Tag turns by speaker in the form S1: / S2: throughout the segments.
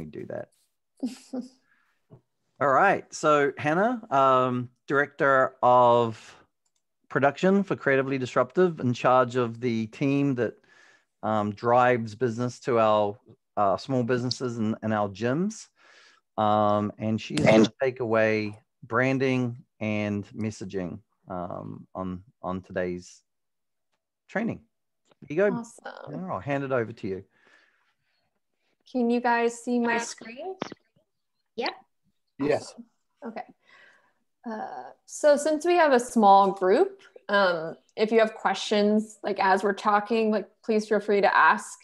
S1: we do that? All right. So Hannah, um, director of production for Creatively Disruptive, in charge of the team that um, drives business to our uh, small businesses and, and our gyms. Um, and she's going to take away branding and messaging um, on on today's training. Here you go. Awesome. I'll hand it over to you.
S2: Can you guys see my screen?
S3: Yep.
S4: Yes.
S2: Okay. Uh, so since we have a small group, um, if you have questions, like as we're talking, like please feel free to ask.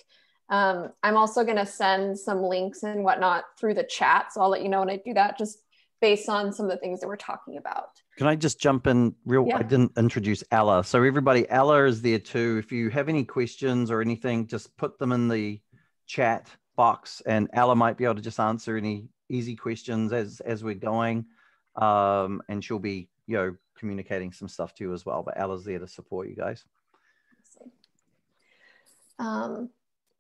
S2: Um, I'm also going to send some links and whatnot through the chat. So I'll let you know when I do that, just based on some of the things that we're talking about.
S1: Can I just jump in real? Yeah. I didn't introduce Ella. So everybody, Ella is there too. If you have any questions or anything, just put them in the chat box, and Ella might be able to just answer any easy questions as as we're going. Um, and she'll be, you know, communicating some stuff to you as well. But Ella's there to support you guys.
S2: Um,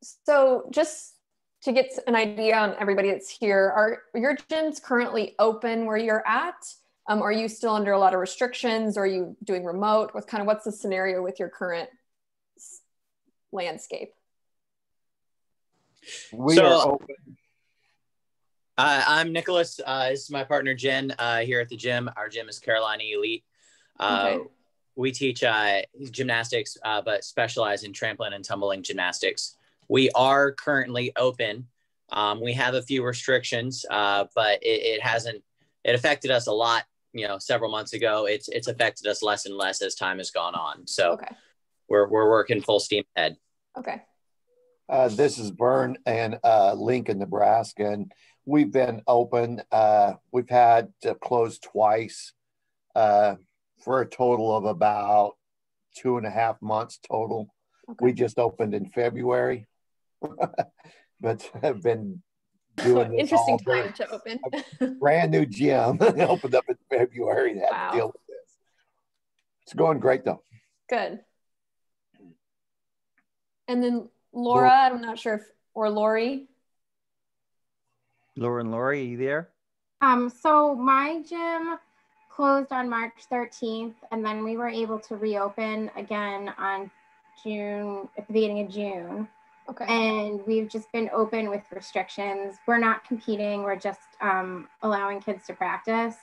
S2: so just to get an idea on everybody that's here, are your gyms currently open where you're at? Um, are you still under a lot of restrictions? Are you doing remote? What's kind of what's the scenario with your current landscape?
S4: We so, are open.
S5: Uh, I'm Nicholas. Uh, this is my partner Jen uh, here at the gym. Our gym is Carolina Elite. Uh, okay. We teach uh, gymnastics, uh, but specialize in trampoline and tumbling gymnastics. We are currently open. Um, we have a few restrictions, but it, it hasn't. It affected us a lot you know several months ago it's it's affected us less and less as time has gone on so okay. we're we're working full steam ahead
S2: okay
S4: uh, this is Vern and uh, Lincoln, Nebraska, and we've been open. Uh, we've had to close twice uh, for a total of about two and a half months total. Okay. We just opened in February, but have been doing
S2: interesting time to open.
S4: brand new gym opened up in February. Had wow. to deal with this. It's going great though.
S2: Good. And then Laura, I'm not sure if or Lori.
S1: Laura and Lori, are you there?
S3: Um, so my gym closed on March 13th, and then we were able to reopen again on June at the beginning of June. Okay. And we've just been open with restrictions. We're not competing, we're just um, allowing kids to practice.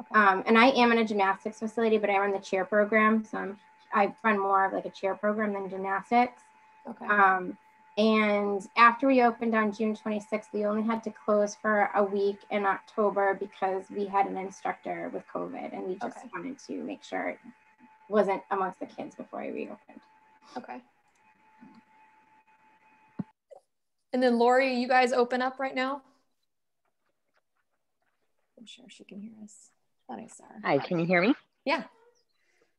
S3: Okay. Um, and I am in a gymnastics facility, but I run the cheer program. So I'm, I run more of like a cheer program than gymnastics. Okay. Um, and after we opened on June 26th, we only had to close for a week in October because we had an instructor with COVID and we just okay. wanted to make sure it wasn't amongst the kids before I reopened.
S2: Okay. And then Lori, you guys open up right now? I'm sure she can hear us. Thought I saw her.
S6: Hi, can you hear me?
S2: Yeah.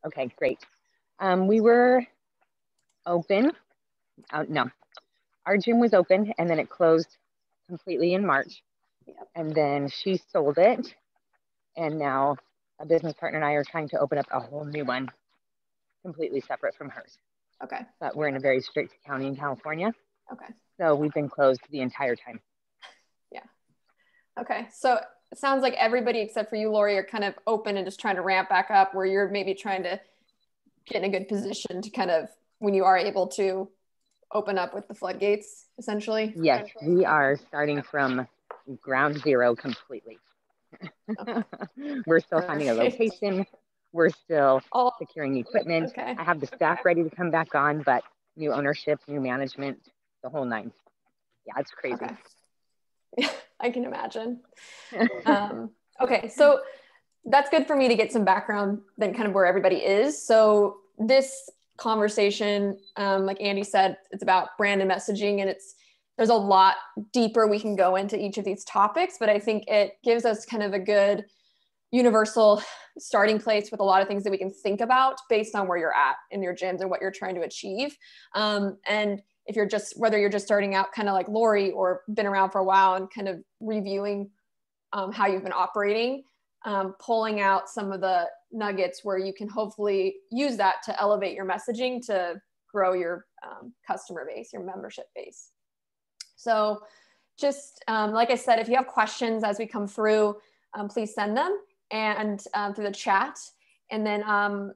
S6: Okay, great. Um, we were open. Uh, no, our gym was open and then it closed completely in March. And then she sold it. And now a business partner and I are trying to open up a whole new one completely separate from hers.
S2: Okay.
S6: But we're in a very strict county in California.
S2: Okay.
S6: So we've been closed the entire time.
S2: Yeah. Okay. So it sounds like everybody except for you, Lori, are kind of open and just trying to ramp back up where you're maybe trying to get in a good position to kind of when you are able to open up with the floodgates essentially.
S6: Yes, we are starting from ground zero completely. Okay. We're still finding a location. We're still All, securing equipment. Okay. I have the staff ready to come back on, but new ownership, new management, the whole nine. Yeah, it's crazy.
S2: I can imagine. um, okay, so that's good for me to get some background then kind of where everybody is. So this conversation, um, like Andy said, it's about brand and messaging, and it's there's a lot deeper we can go into each of these topics, but I think it gives us kind of a good universal starting place with a lot of things that we can think about based on where you're at in your gyms and what you're trying to achieve. Um, and if you're just whether you're just starting out kind of like Lori or been around for a while and kind of reviewing um, how you've been operating, um, pulling out some of the nuggets where you can hopefully use that to elevate your messaging to grow your um, customer base, your membership base. So just um, like I said, if you have questions as we come through, um, please send them and um, through the chat. And then um,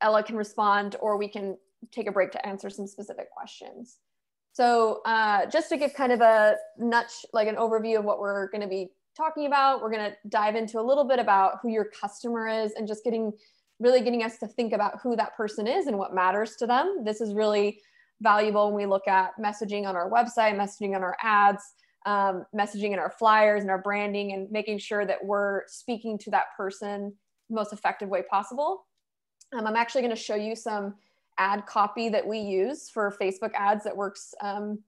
S2: Ella can respond or we can take a break to answer some specific questions. So uh, just to give kind of a nut, like an overview of what we're gonna be talking about, we're gonna dive into a little bit about who your customer is and just getting, really getting us to think about who that person is and what matters to them. This is really valuable when we look at messaging on our website, messaging on our ads, um, messaging in our flyers and our branding and making sure that we're speaking to that person most effective way possible. Um, I'm actually going to show you some ad copy that we use for Facebook ads that works um,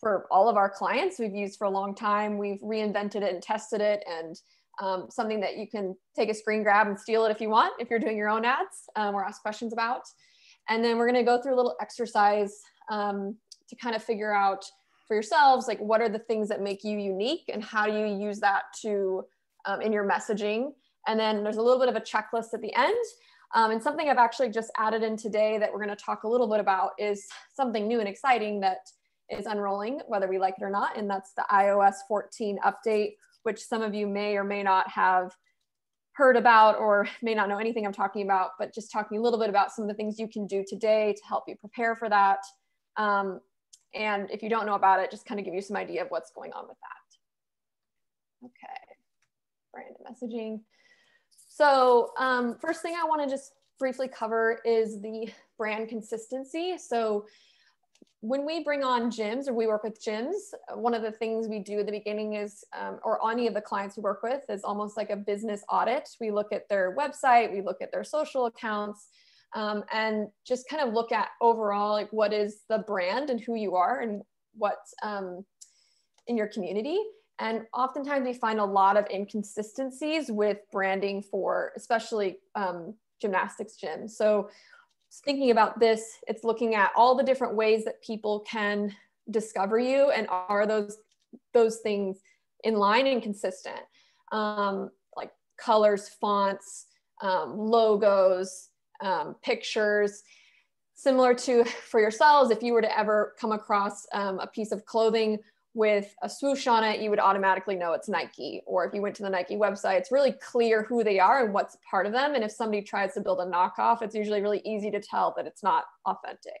S2: for all of our clients. We've used for a long time. We've reinvented it and tested it, and um, something that you can take a screen grab and steal it if you want, if you're doing your own ads um, or ask questions about. And then we're going to go through a little exercise um, to kind of figure out for yourselves like what are the things that make you unique and how do you use that to um, in your messaging and then there's a little bit of a checklist at the end um, and something I've actually just added in today that we're going to talk a little bit about is something new and exciting that is unrolling, whether we like it or not. And that's the iOS 14 update, which some of you may or may not have heard about or may not know anything I'm talking about, but just talking a little bit about some of the things you can do today to help you prepare for that. Um, and if you don't know about it, just kind of give you some idea of what's going on with that. Okay, brand messaging. So um, first thing I want to just briefly cover is the brand consistency. So when we bring on gyms or we work with gyms, one of the things we do at the beginning is, um, or any of the clients we work with, is almost like a business audit. We look at their website, we look at their social accounts, um, and just kind of look at overall like what is the brand and who you are and what's um, in your community. And oftentimes we find a lot of inconsistencies with branding for especially um, gymnastics gyms. So thinking about this, it's looking at all the different ways that people can discover you and are those those things in line and consistent. Um, like colors, fonts, um, logos, um, pictures. Similar to for yourselves, if you were to ever come across um, a piece of clothing with a swoosh on it, you would automatically know it's Nike. Or if you went to the Nike website, it's really clear who they are and what's part of them. And if somebody tries to build a knockoff, it's usually really easy to tell that it's not authentic.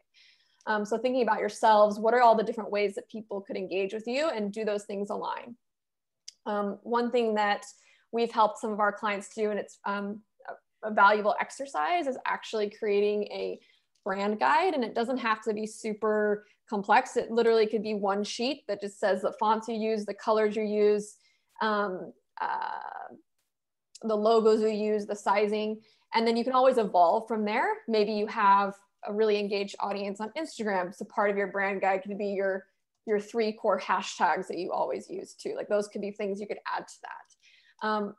S2: Um, so thinking about yourselves, what are all the different ways that people could engage with you and do those things align? Um, one thing that we've helped some of our clients do, and it's um, a valuable exercise, is actually creating a brand guide. And it doesn't have to be super complex. It literally could be one sheet that just says the fonts you use, the colors you use, um, uh, the logos you use, the sizing, and then you can always evolve from there. Maybe you have a really engaged audience on Instagram. So part of your brand guide could be your your three core hashtags that you always use too. Like those could be things you could add to that. Um,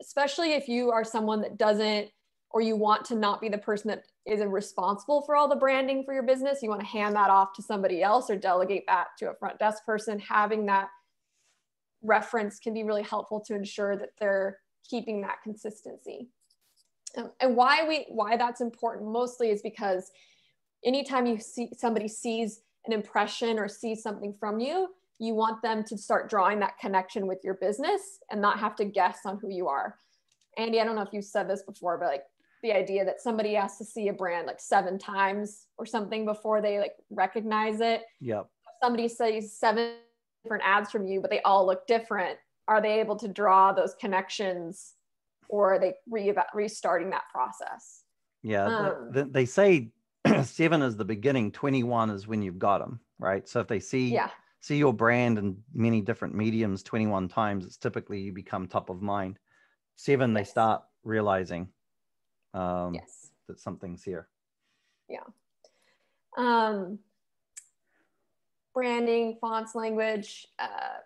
S2: especially if you are someone that doesn't or you want to not be the person that isn't responsible for all the branding for your business, you want to hand that off to somebody else or delegate that to a front desk person, having that reference can be really helpful to ensure that they're keeping that consistency. Um, and why we why that's important mostly is because anytime you see somebody sees an impression or sees something from you, you want them to start drawing that connection with your business and not have to guess on who you are. Andy, I don't know if you said this before, but like the idea that somebody has to see a brand like seven times or something before they like recognize it.
S1: Yep.
S2: Somebody sees seven different ads from you, but they all look different. Are they able to draw those connections or are they re- restarting that process?
S1: Yeah. Um, the, the, they say seven is the beginning, 21 is when you've got them, right? So if they see,
S2: yeah.
S1: see your brand in many different mediums 21 times, it's typically you become top of mind. Seven, yes. they start realizing um, yes. that something's here.
S2: Yeah. Um, branding, fonts, language. Uh,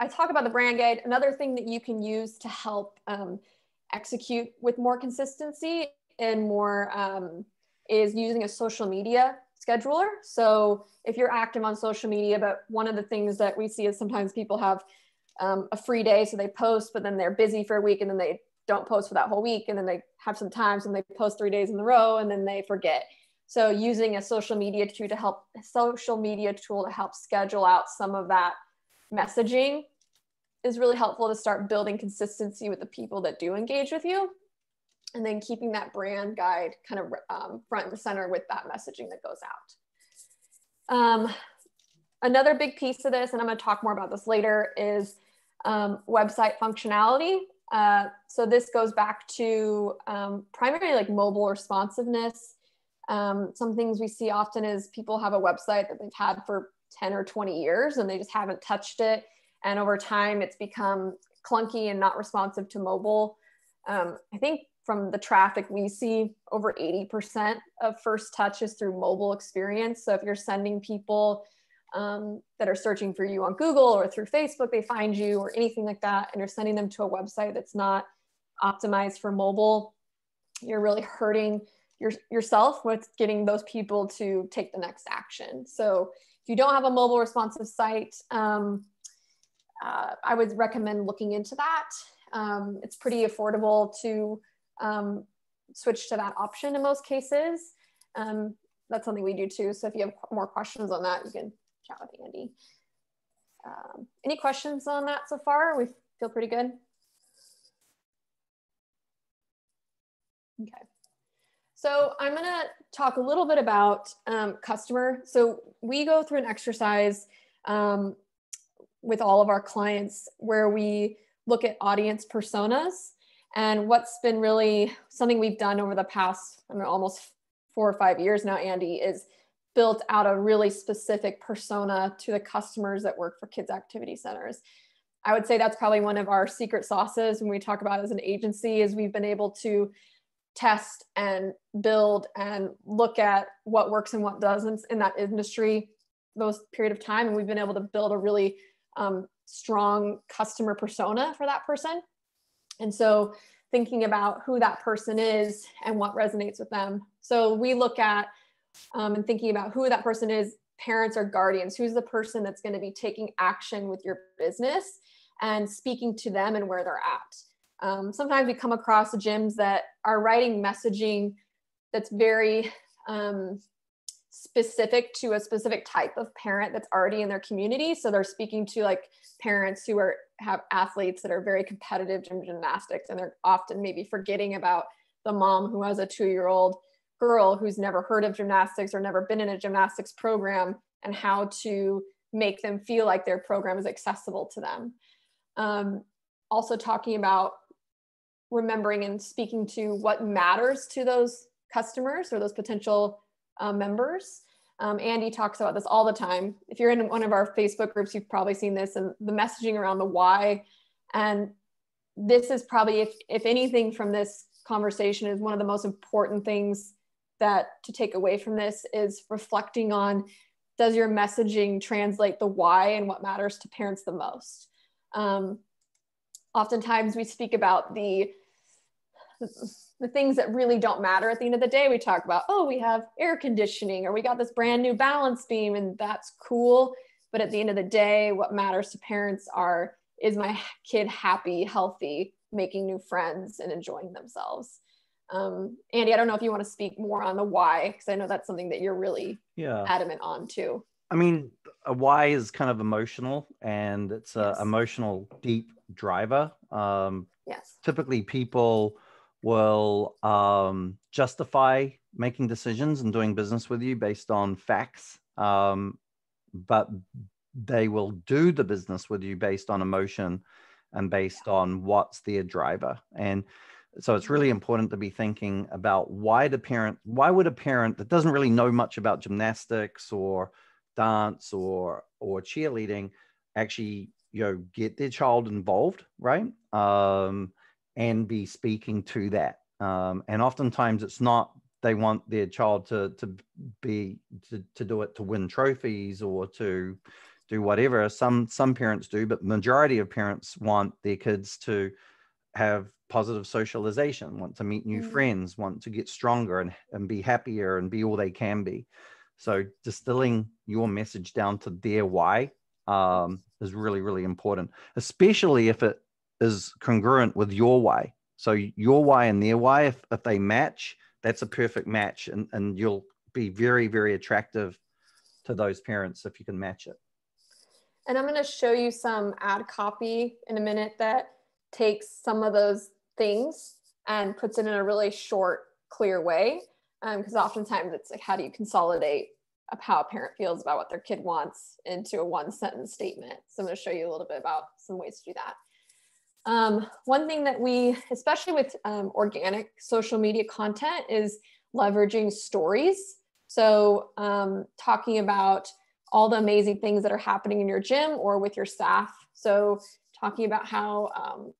S2: I talk about the brand guide. Another thing that you can use to help um, execute with more consistency and more um, is using a social media scheduler. So if you're active on social media, but one of the things that we see is sometimes people have um, a free day, so they post, but then they're busy for a week and then they don't post for that whole week and then they have some times and they post three days in a row and then they forget so using a social media tool to help social media tool to help schedule out some of that messaging is really helpful to start building consistency with the people that do engage with you and then keeping that brand guide kind of um, front and center with that messaging that goes out. Um, another big piece of this, and I'm going to talk more about this later, is um, website functionality. Uh, so this goes back to um, primarily like mobile responsiveness. Um, some things we see often is people have a website that they've had for 10 or 20 years and they just haven't touched it. And over time, it's become clunky and not responsive to mobile. Um, I think from the traffic we see, over 80% of first touch is through mobile experience. So if you're sending people um, that are searching for you on Google or through Facebook, they find you or anything like that, and you're sending them to a website that's not optimized for mobile, you're really hurting your, yourself with getting those people to take the next action. So if you don't have a mobile responsive site, um, uh, I would recommend looking into that. Um, it's pretty affordable to um, switch to that option in most cases. Um, that's something we do too. So if you have more questions on that, you can chat with Andy. Um, any questions on that so far? We feel pretty good. Okay. So I'm going to talk a little bit about um, customer. So we go through an exercise um, with all of our clients where we look at audience personas. And what's been really something we've done over the past, I mean, almost four or five years now, Andy, is built out a really specific persona to the customers that work for kids activity centers. I would say that's probably one of our secret sauces when we talk about as an agency is we've been able to test and build and look at what works and what doesn't in that industry those period of time and we've been able to build a really um, strong customer persona for that person and so thinking about who that person is and what resonates with them so we look at um, and thinking about who that person is parents or guardians who's the person that's going to be taking action with your business and speaking to them and where they're at. Um, sometimes we come across gyms that are writing messaging that's very um, specific to a specific type of parent that's already in their community. So they're speaking to like parents who are have athletes that are very competitive in gymnastics and they're often maybe forgetting about the mom who has a two year old girl who's never heard of gymnastics or never been in a gymnastics program and how to make them feel like their program is accessible to them. Um, also, talking about remembering and speaking to what matters to those customers or those potential uh, members. Um, Andy talks about this all the time. If you're in one of our Facebook groups, you've probably seen this and the messaging around the why. And this is probably, if, if anything from this conversation, is one of the most important things that to take away from this is reflecting on does your messaging translate the why and what matters to parents the most? Um, oftentimes we speak about the the things that really don't matter at the end of the day. We talk about oh we have air conditioning or we got this brand new balance beam and that's cool. But at the end of the day what matters to parents are is my kid happy healthy making new friends and enjoying themselves um, Andy, I don't know if you want to speak more on the why, because I know that's something that you're really
S1: yeah.
S2: adamant on too.
S1: I mean, a why is kind of emotional and it's a yes. emotional deep driver. Um,
S2: yes.
S1: Typically, people will um, justify making decisions and doing business with you based on facts, um, but they will do the business with you based on emotion and based yeah. on what's their driver. And so it's really important to be thinking about why the parent why would a parent that doesn't really know much about gymnastics or dance or or cheerleading actually you know get their child involved right? Um, and be speaking to that. Um, and oftentimes it's not they want their child to to be to, to do it to win trophies or to do whatever. Some some parents do but majority of parents want their kids to have positive socialization, want to meet new mm. friends, want to get stronger and, and be happier and be all they can be. So distilling your message down to their why um, is really, really important, especially if it is congruent with your why. So your why and their why, if, if they match, that's a perfect match and, and you'll be very, very attractive to those parents if you can match it.
S2: And I'm going to show you some ad copy in a minute that takes some of those things and puts it in a really short, clear way. Because um, oftentimes it's like, how do you consolidate how a parent feels about what their kid wants into a one sentence statement? So I'm going to show you a little bit about some ways to do that. Um, one thing that we, especially with um, organic social media content, is leveraging stories. So, um, talking about all the amazing things that are happening in your gym or with your staff. So, talking about how um,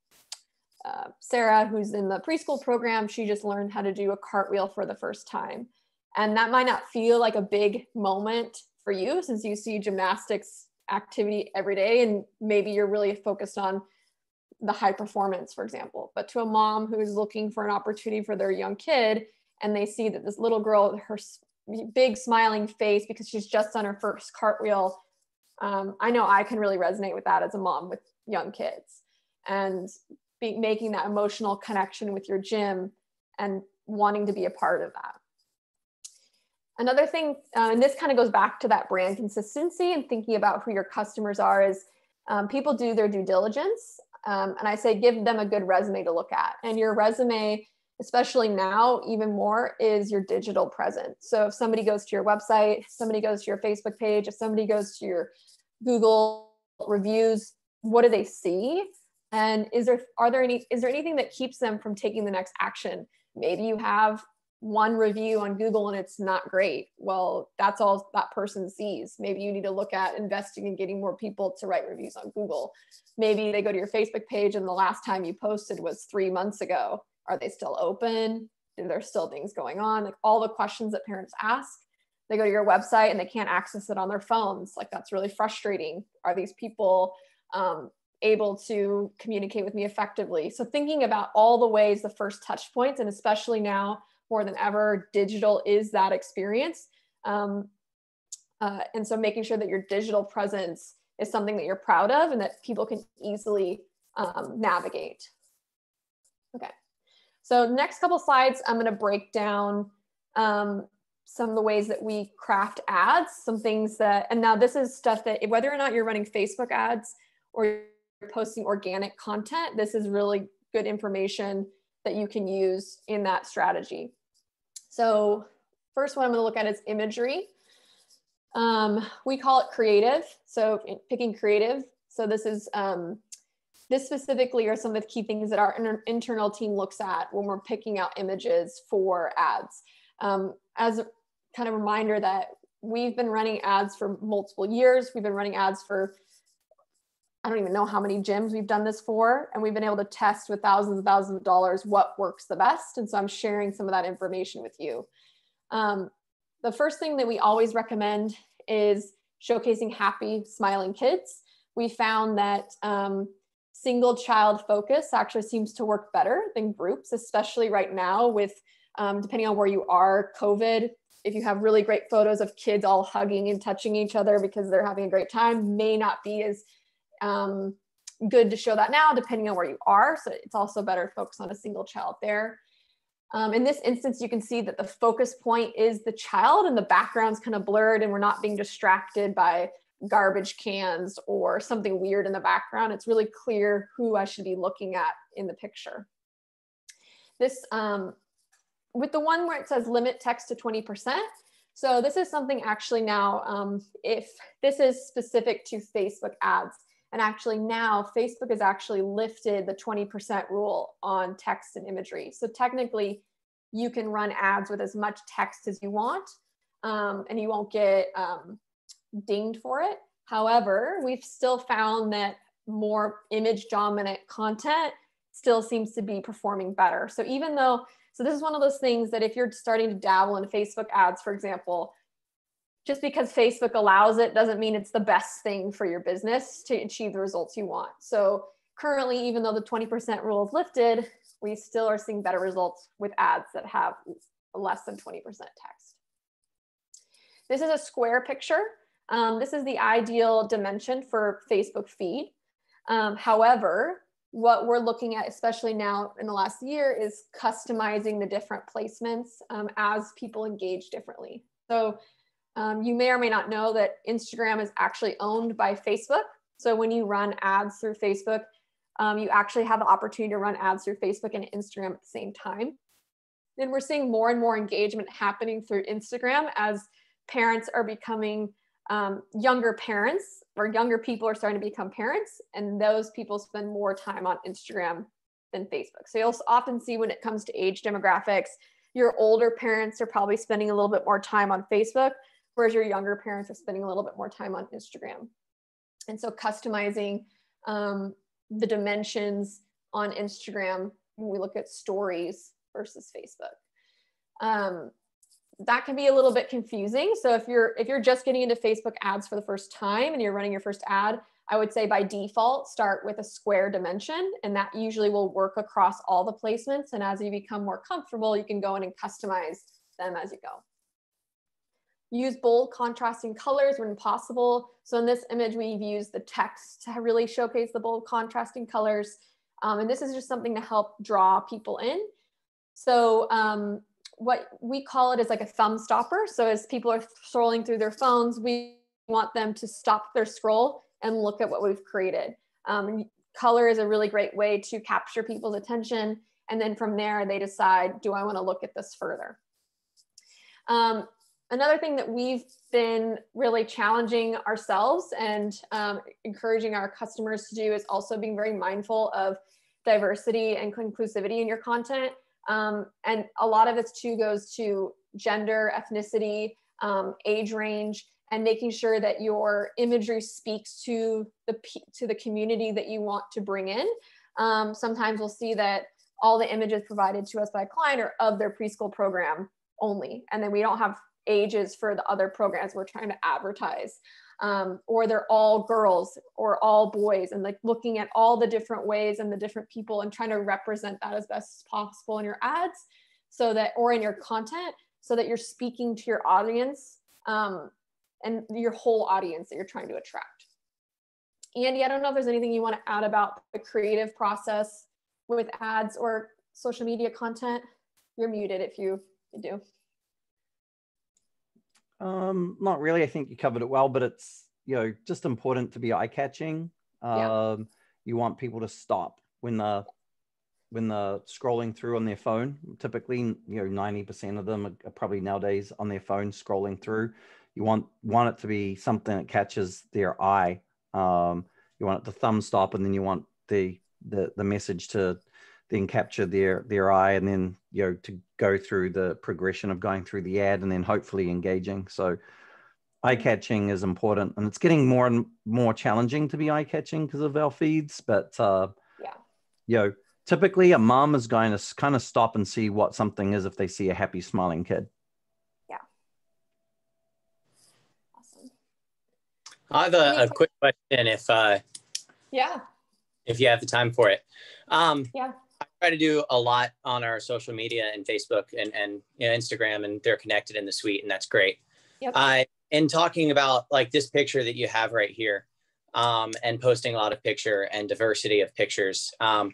S2: uh, Sarah, who's in the preschool program, she just learned how to do a cartwheel for the first time. And that might not feel like a big moment for you since you see gymnastics activity every day and maybe you're really focused on the high performance, for example. But to a mom who's looking for an opportunity for their young kid and they see that this little girl, her big smiling face because she's just done her first cartwheel, um, I know I can really resonate with that as a mom with young kids. And be, making that emotional connection with your gym and wanting to be a part of that. Another thing, uh, and this kind of goes back to that brand consistency and thinking about who your customers are, is um, people do their due diligence um, and I say, give them a good resume to look at. And your resume, especially now, even more, is your digital presence. So if somebody goes to your website, somebody goes to your Facebook page, if somebody goes to your Google reviews, what do they see? And is there are there any is there anything that keeps them from taking the next action? Maybe you have one review on Google and it's not great. Well, that's all that person sees. Maybe you need to look at investing in getting more people to write reviews on Google. Maybe they go to your Facebook page and the last time you posted was three months ago. Are they still open? Are there still things going on? Like all the questions that parents ask. They go to your website and they can't access it on their phones. Like that's really frustrating. Are these people um, able to communicate with me effectively? So thinking about all the ways, the first touch points, and especially now more than ever, digital is that experience. Um, uh, and so making sure that your digital presence is something that you're proud of and that people can easily um, navigate. Okay, so next couple slides, I'm gonna break down um, some of the ways that we craft ads, some things that, and now this is stuff that whether or not you're running Facebook ads or posting organic content, this is really good information that you can use in that strategy. So first one I'm gonna look at is imagery. Um, we call it creative. So picking creative. So this is, um, this specifically are some of the key things that our inter internal team looks at when we're picking out images for ads. Um, as a kind of reminder that we've been running ads for multiple years. We've been running ads for I don't even know how many gyms we've done this for. And we've been able to test with thousands and thousands of dollars what works the best. And so I'm sharing some of that information with you. Um, the first thing that we always recommend is showcasing happy, smiling kids. We found that um, single child focus actually seems to work better than groups, especially right now with, um, depending on where you are, COVID. If you have really great photos of kids all hugging and touching each other because they're having a great time, may not be as um, good to show that now, depending on where you are. So it's also better to focus on a single child there. Um, in this instance, you can see that the focus point is the child and the background's kind of blurred and we're not being distracted by garbage cans or something weird in the background. It's really clear who I should be looking at in the picture. This, um, with the one where it says limit text to 20%, so this is something actually now, um, if this is specific to Facebook ads, and actually now Facebook has actually lifted the 20% rule on text and imagery. So technically you can run ads with as much text as you want um, and you won't get um, dinged for it. However, we've still found that more image dominant content still seems to be performing better. So even though, so this is one of those things that if you're starting to dabble in Facebook ads, for example, just because Facebook allows it doesn't mean it's the best thing for your business to achieve the results you want. So currently, even though the 20% rule is lifted, we still are seeing better results with ads that have less than 20% text. This is a square picture. Um, this is the ideal dimension for Facebook feed. Um, however, what we're looking at, especially now in the last year, is customizing the different placements um, as people engage differently. So Um, you may or may not know that Instagram is actually owned by Facebook. So when you run ads through Facebook, um, you actually have the opportunity to run ads through Facebook and Instagram at the same time. And we're seeing more and more engagement happening through Instagram as parents are becoming um, younger parents or younger people are starting to become parents, and those people spend more time on Instagram than Facebook. So you'll often see when it comes to age demographics, your older parents are probably spending a little bit more time on Facebook, whereas your younger parents are spending a little bit more time on Instagram. And so customizing um, the dimensions on Instagram when we look at stories versus Facebook. Um, that can be a little bit confusing. So if you're if you're just getting into Facebook ads for the first time and you're running your first ad, I would say by default start with a square dimension and that usually will work across all the placements and as you become more comfortable, you can go in and customize them as you go. Use bold contrasting colors when possible. So in this image, we've used the text to really showcase the bold contrasting colors. Um, and this is just something to help draw people in. So um, what we call it is like a thumb stopper. So as people are scrolling through their phones, we want them to stop their scroll and look at what we've created. Um, color is a really great way to capture people's attention. And then from there, they decide, do I want to look at this further? Um, Another thing that we've been really challenging ourselves and um, encouraging our customers to do is also being very mindful of diversity and inclusivity in your content. Um, and a lot of this too goes to gender, ethnicity, um, age range, and making sure that your imagery speaks to the to the community that you want to bring in. Um, sometimes we'll see that all the images provided to us by a client are of their preschool program only, and then we don't have ages for the other programs we're trying to advertise. Um, or they're all girls or all boys and like looking at all the different ways and the different people and trying to represent that as best as possible in your ads so that or in your content so that you're speaking to your audience um, and your whole audience that you're trying to attract. Andy i don't know if there's anything you want to add about the creative process with ads or social media content. You're muted if you, you do
S1: um, not really. I think you covered it well, but it's you know just important to be eye catching. Um, yeah. You want people to stop when the when they're scrolling through on their phone. Typically, you know, ninety percent of them are probably nowadays on their phone scrolling through. You want want it to be something that catches their eye. Um, you want it to thumb stop, and then you want the the the message to then capture their their eye and then you know to go through the progression of going through the ad and then hopefully engaging. So eye catching is important and it's getting more and more challenging to be eye catching because of our feeds but uh yeah. you know typically a mom is going to kind of stop and see what something is if they see a happy smiling kid.
S2: Yeah.
S5: Awesome. I have a, a quick question if uh
S2: yeah.
S5: if you have the time for it.
S2: Um yeah
S5: try to do a lot on our social media and Facebook and, and you know, Instagram, and they're connected in the suite, and that's great. Yep. I in talking about like this picture that you have right here, um, and posting a lot of picture and diversity of pictures. Um,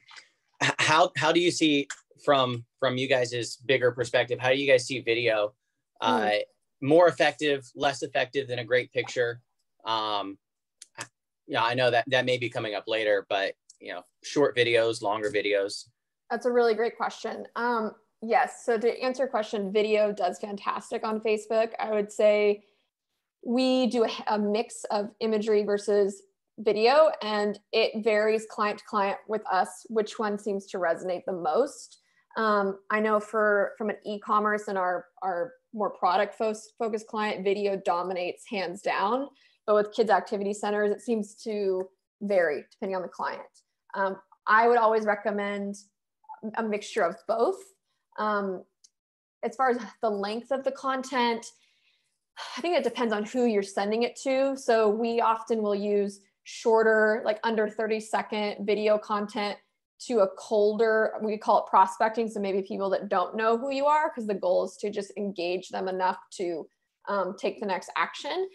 S5: how how do you see from from you guys's bigger perspective? How do you guys see video uh, mm. more effective, less effective than a great picture? Um, yeah, I know that that may be coming up later, but you know, short videos, longer videos.
S2: That's a really great question. Um, yes. So to answer your question, video does fantastic on Facebook. I would say we do a, a mix of imagery versus video, and it varies client to client with us which one seems to resonate the most. Um, I know for from an e-commerce and our our more product fo- focused client, video dominates hands down. But with kids activity centers, it seems to vary depending on the client. Um, I would always recommend a mixture of both. Um, as far as the length of the content, I think it depends on who you're sending it to. So we often will use shorter, like under 30 second video content to a colder, we call it prospecting. So maybe people that don't know who you are, because the goal is to just engage them enough to um, take the next action.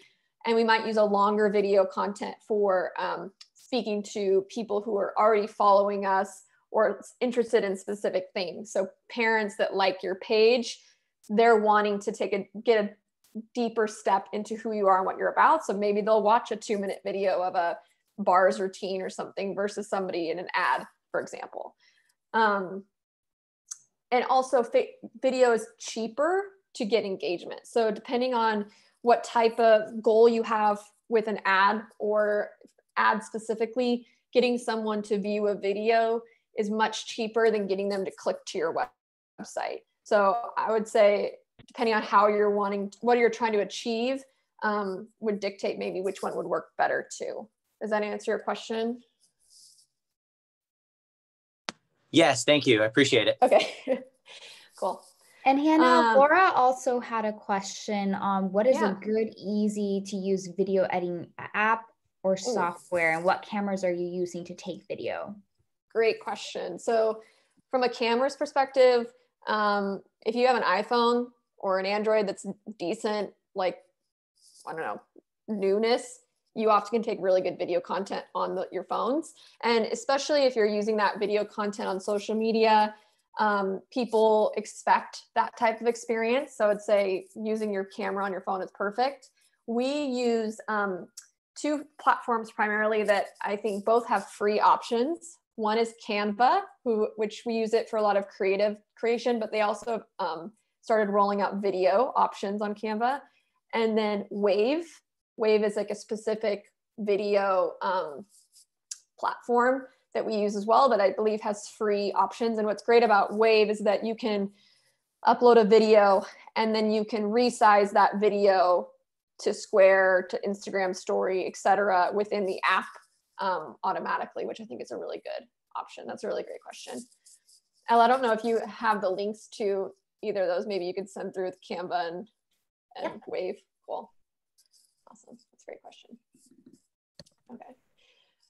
S2: And we might use a longer video content for um, speaking to people who are already following us or interested in specific things. So parents that like your page, they're wanting to take a get a deeper step into who you are and what you're about. So maybe they'll watch a two minute video of a bars routine or something versus somebody in an ad, for example. Um, and also video is cheaper to get engagement. So depending on what type of goal you have with an ad or ad specifically, getting someone to view a video is much cheaper than getting them to click to your website. So I would say, depending on how you're wanting, what you're trying to achieve, um, would dictate maybe which one would work better too. Does that answer your question?
S5: Yes, thank you. I appreciate it.
S2: Okay, cool.
S7: And Hannah, um, Laura also had a question on what is yeah. a good, easy to use video editing app or software, Ooh. and what cameras are you using to take video?
S2: Great question. So, from a camera's perspective, um, if you have an iPhone or an Android that's decent, like I don't know, newness, you often can take really good video content on the, your phones. And especially if you're using that video content on social media, um, people expect that type of experience. So I'd say using your camera on your phone is perfect. We use um, two platforms primarily that I think both have free options. One is Canva, who, which we use it for a lot of creative creation, but they also um, started rolling out video options on Canva. And then Wave. Wave is like a specific video um, platform that we use as well that I believe has free options. And what's great about Wave is that you can upload a video and then you can resize that video to Square, to Instagram Story, etc., within the app um, automatically, which I think is a really good option. That's a really great question. Ella, I don't know if you have the links to either of those. Maybe you could send through with Canva and, and Wave. Cool. Awesome. That's a great question. Okay.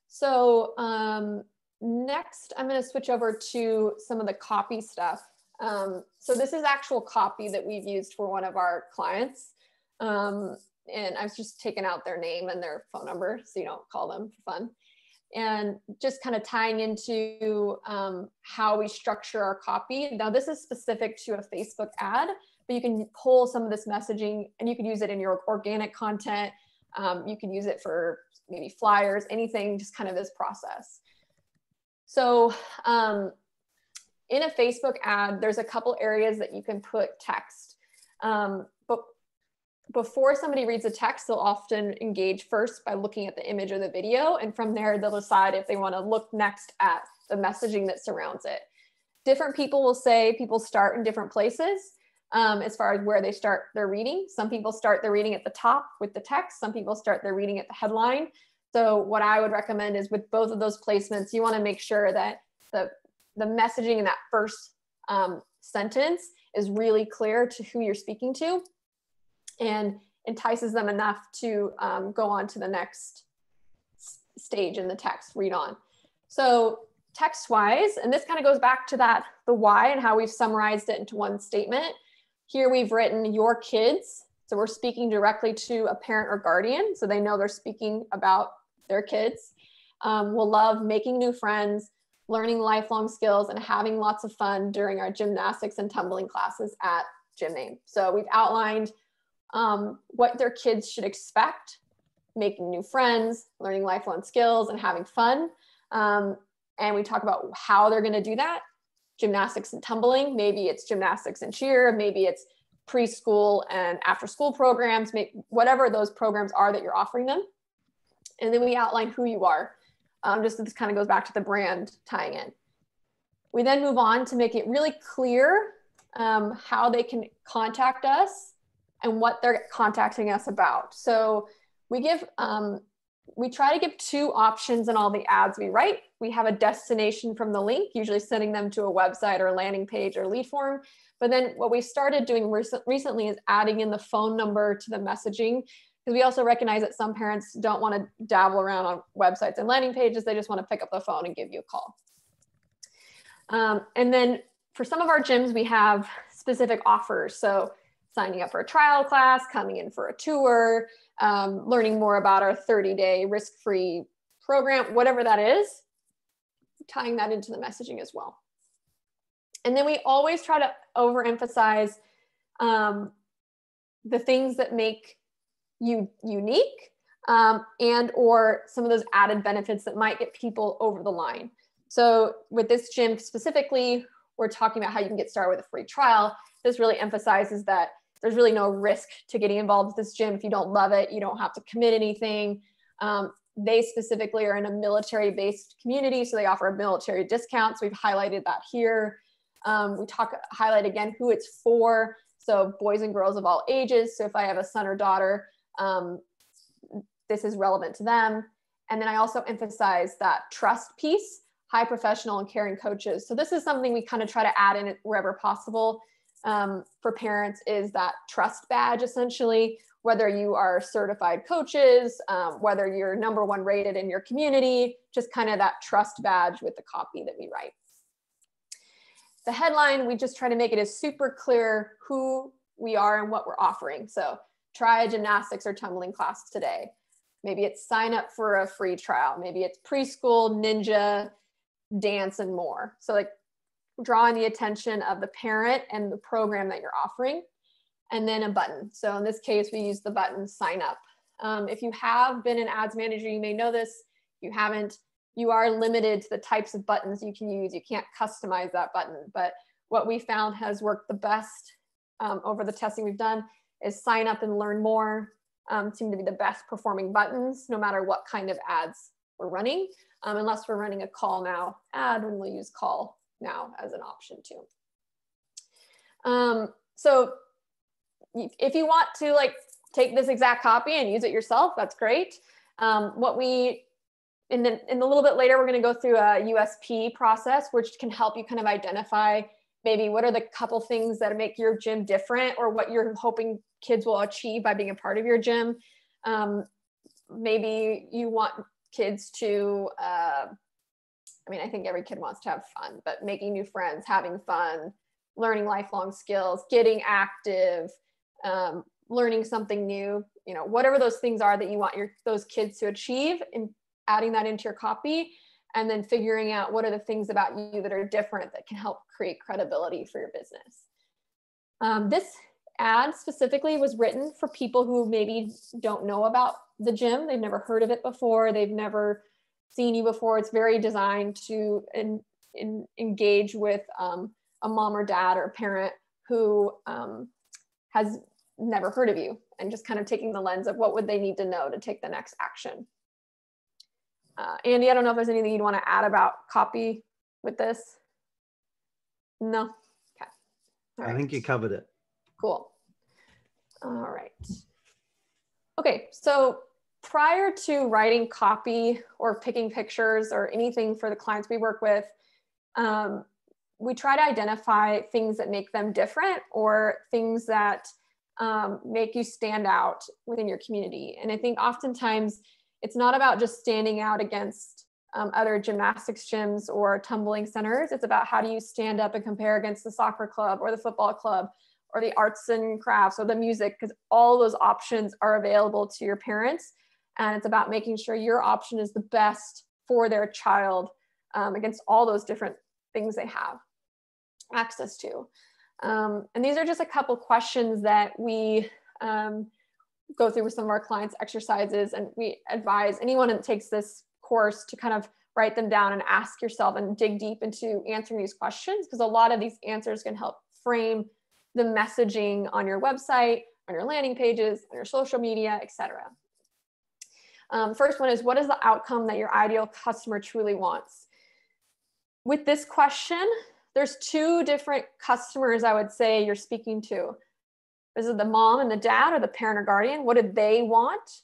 S2: So um, next, I'm going to switch over to some of the copy stuff. Um, so this is actual copy that we've used for one of our clients. Um, and I've just taken out their name and their phone number so you don't call them for fun. And just kind of tying into um, how we structure our copy. Now, this is specific to a Facebook ad, but you can pull some of this messaging and you can use it in your organic content. Um, you can use it for maybe flyers, anything, just kind of this process. So um, in a Facebook ad, there's a couple areas that you can put text. Um, but before somebody reads a text, they'll often engage first by looking at the image or the video. And from there, they'll decide if they want to look next at the messaging that surrounds it. Different people will say people start in different places um, as far as where they start their reading. Some people start their reading at the top with the text, some people start their reading at the headline. So what I would recommend is with both of those placements, you want to make sure that the, the messaging in that first um, sentence is really clear to who you're speaking to and entices them enough to um, go on to the next stage in the text, read on. So text wise, and this kind of goes back to that, the why and how we've summarized it into one statement. Here we've written your kids. So we're speaking directly to a parent or guardian. So they know they're speaking about their kids um, will love making new friends, learning lifelong skills, and having lots of fun during our gymnastics and tumbling classes at Gym Name. So we've outlined um, what their kids should expect, making new friends, learning lifelong skills, and having fun. Um, and we talk about how they're going to do that gymnastics and tumbling. Maybe it's gymnastics and cheer. Maybe it's preschool and after school programs, whatever those programs are that you're offering them and then we outline who you are. Um, just this kind of goes back to the brand tying in. We then move on to make it really clear um, how they can contact us and what they're contacting us about. So we give, um, we try to give two options in all the ads we write. We have a destination from the link, usually sending them to a website or a landing page or lead form. But then what we started doing recently is adding in the phone number to the messaging because we also recognize that some parents don't want to dabble around on websites and landing pages. They just want to pick up the phone and give you a call. Um, and then for some of our gyms, we have specific offers. So signing up for a trial class, coming in for a tour, um, learning more about our 30 day risk free program, whatever that is, tying that into the messaging as well. And then we always try to overemphasize um, the things that make you unique um, and or some of those added benefits that might get people over the line. So with this gym specifically, we're talking about how you can get started with a free trial. This really emphasizes that there's really no risk to getting involved with this gym. If you don't love it, you don't have to commit anything. Um, they specifically are in a military based community, so they offer a military discount. So we've highlighted that here. Um, we talk highlight again who it's for. So boys and girls of all ages. So if I have a son or daughter, um, this is relevant to them. And then I also emphasize that trust piece, high professional and caring coaches. So this is something we kind of try to add in wherever possible um, for parents is that trust badge essentially, whether you are certified coaches, um, whether you're number one rated in your community, just kind of that trust badge with the copy that we write. The headline, we just try to make it as super clear who we are and what we're offering. So try a gymnastics or tumbling class today. Maybe it's sign up for a free trial. Maybe it's preschool, ninja, dance, and more. So like drawing the attention of the parent and the program that you're offering and then a button. So in this case, we use the button sign up. Um, if you have been an ads manager, you may know this. If you haven't, you are limited to the types of buttons you can use. You can't customize that button. But what we found has worked the best um, over the testing we've done is sign up and learn more um, seem to be the best performing buttons, no matter what kind of ads we're running. Um, unless we're running a call now ad, then we'll use call now as an option too. Um, so if you want to like take this exact copy and use it yourself, that's great. Um, what we, in, the, in a little bit later, we're gonna go through a USP process, which can help you kind of identify maybe what are the couple things that make your gym different or what you're hoping kids will achieve by being a part of your gym. Um, maybe you want kids to, uh, I mean, I think every kid wants to have fun, but making new friends, having fun, learning lifelong skills, getting active, um, learning something new, you know, whatever those things are that you want your those kids to achieve and adding that into your copy and then figuring out what are the things about you that are different that can help create credibility for your business. Um, this ad specifically was written for people who maybe don't know about the gym. They've never heard of it before. They've never seen you before. It's very designed to in, in, engage with um, a mom or dad or parent who um, has never heard of you and just kind of taking the lens of what would they need to know to take the next action. Uh, Andy, I don't know if there's anything you'd want to add about copy with this. No. Okay.
S1: All I think you covered it.
S2: Cool. All right. Okay, so prior to writing copy or picking pictures or anything for the clients we work with, um, we try to identify things that make them different or things that um, make you stand out within your community. And I think oftentimes it's not about just standing out against um, other gymnastics gyms or tumbling centers. It's about how do you stand up and compare against the soccer club or the football club or the arts and crafts or the music, because all those options are available to your parents. And it's about making sure your option is the best for their child um, against all those different things they have access to. Um, and these are just a couple questions that we um, go through with some of our clients exercises and we advise anyone that takes this course to kind of write them down and ask yourself and dig deep into answering these questions because a lot of these answers can help frame the messaging on your website on your landing pages on your social media etc um, first one is what is the outcome that your ideal customer truly wants with this question there's two different customers i would say you're speaking to is it the mom and the dad or the parent or guardian? What do they want?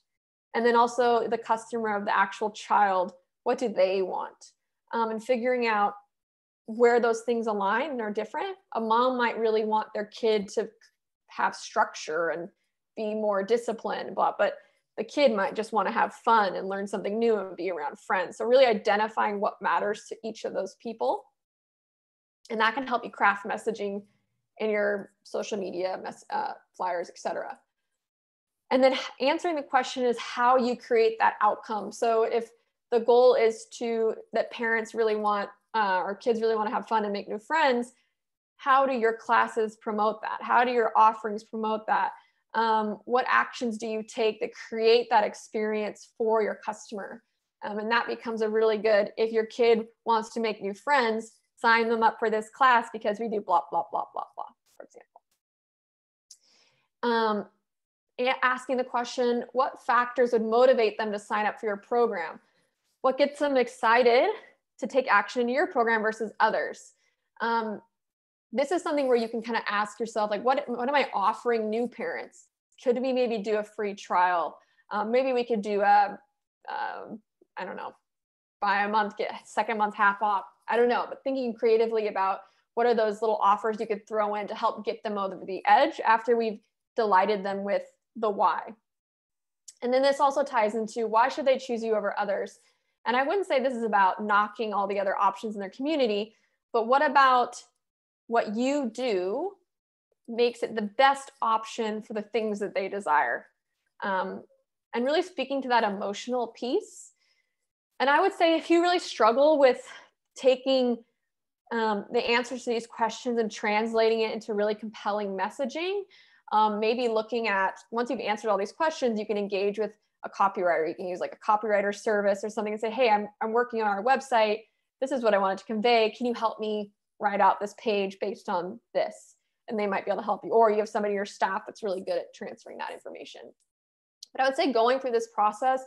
S2: And then also the customer of the actual child, what do they want? Um, and figuring out where those things align and are different. A mom might really want their kid to have structure and be more disciplined, but but the kid might just want to have fun and learn something new and be around friends. So really identifying what matters to each of those people. And that can help you craft messaging in your social media, uh, flyers, etc. And then answering the question is how you create that outcome. So if the goal is to that parents really want uh, or kids really want to have fun and make new friends, how do your classes promote that? How do your offerings promote that? Um, what actions do you take that create that experience for your customer? Um, and that becomes a really good, if your kid wants to make new friends, sign them up for this class because we do blah, blah, blah, blah, blah, for example. Um, asking the question, what factors would motivate them to sign up for your program? What gets them excited to take action in your program versus others? Um, this is something where you can kind of ask yourself, like, what, what am I offering new parents? Could we maybe do a free trial? Um, maybe we could do a, um, I don't know, buy a month, get second month half off. I don't know, but thinking creatively about what are those little offers you could throw in to help get them over the edge after we've delighted them with the why. And then this also ties into why should they choose you over others? And I wouldn't say this is about knocking all the other options in their community, but what about what you do makes it the best option for the things that they desire? Um, and really speaking to that emotional piece. And I would say if you really struggle with taking um, the answers to these questions and translating it into really compelling messaging, um, maybe looking at once you've answered all these questions, you can engage with a copywriter. You can use like a copywriter service or something and say, hey, I'm, I'm working on our website. This is what I wanted to convey. Can you help me write out this page based on this and they might be able to help you. Or you have somebody in your staff that's really good at transferring that information. But i would say going through this process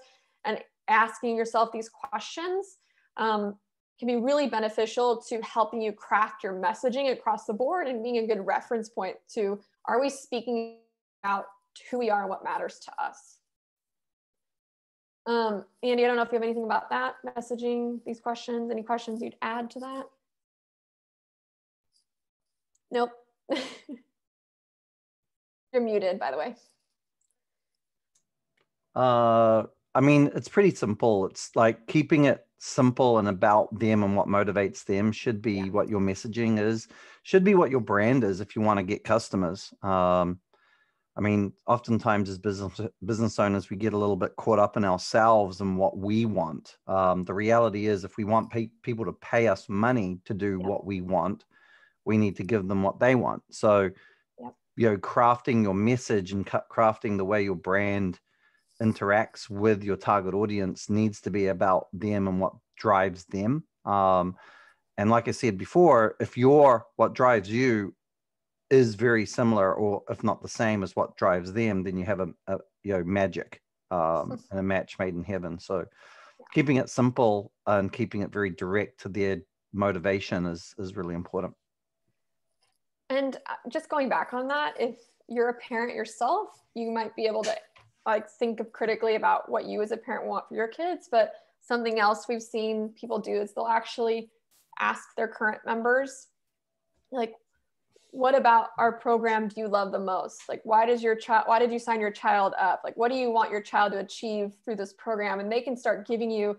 S2: and asking yourself these questions um, can be really beneficial to helping you craft your messaging across the board and being a good reference point to are we speaking out who we are and what matters to us? Um, Andy, I don't know if you have anything about that messaging, these questions, any questions you'd add to that? Nope. You're muted, by the way.
S1: Uh, I mean, it's pretty simple. It's like keeping it simple and about them and what motivates them should be yeah. what your messaging is, should be what your brand is if you want to get customers. Um, I mean, oftentimes as business business owners, we get a little bit caught up in ourselves and what we want. Um, the reality is, if we want pe- people to pay us money to do yeah. what we want, we need to give them what they want. So, yep. you know, crafting your message and crafting the way your brand interacts with your target audience needs to be about them and what drives them. Um, and like I said before, if you're what drives you is very similar, or if not the same as what drives them, then you have a, a you know magic um, and a match made in heaven. So, keeping it simple and keeping it very direct to their motivation is is really important.
S2: And uh, just going back on that, if you're a parent yourself, you might be able to like think of critically about what you as a parent want for your kids. But something else we've seen people do is they'll actually ask their current members, like, what about our program do you love the most? Like, why does your child, why did you sign your child up? Like, what do you want your child to achieve through this program? And they can start giving you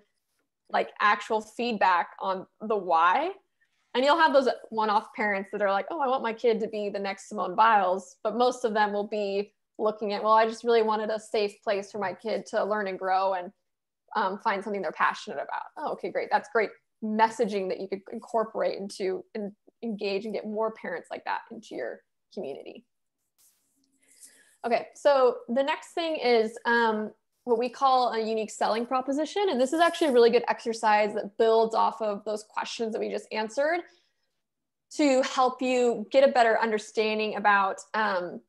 S2: like actual feedback on the why and you'll have those one-off parents that are like oh i want my kid to be the next simone biles but most of them will be looking at well i just really wanted a safe place for my kid to learn and grow and um, find something they're passionate about. Oh okay great. That's great messaging that you could incorporate into and engage and get more parents like that into your community. Okay so the next thing is um, what we call a unique selling proposition. And this is actually a really good exercise that builds off of those questions that we just answered to help you get a better understanding about um,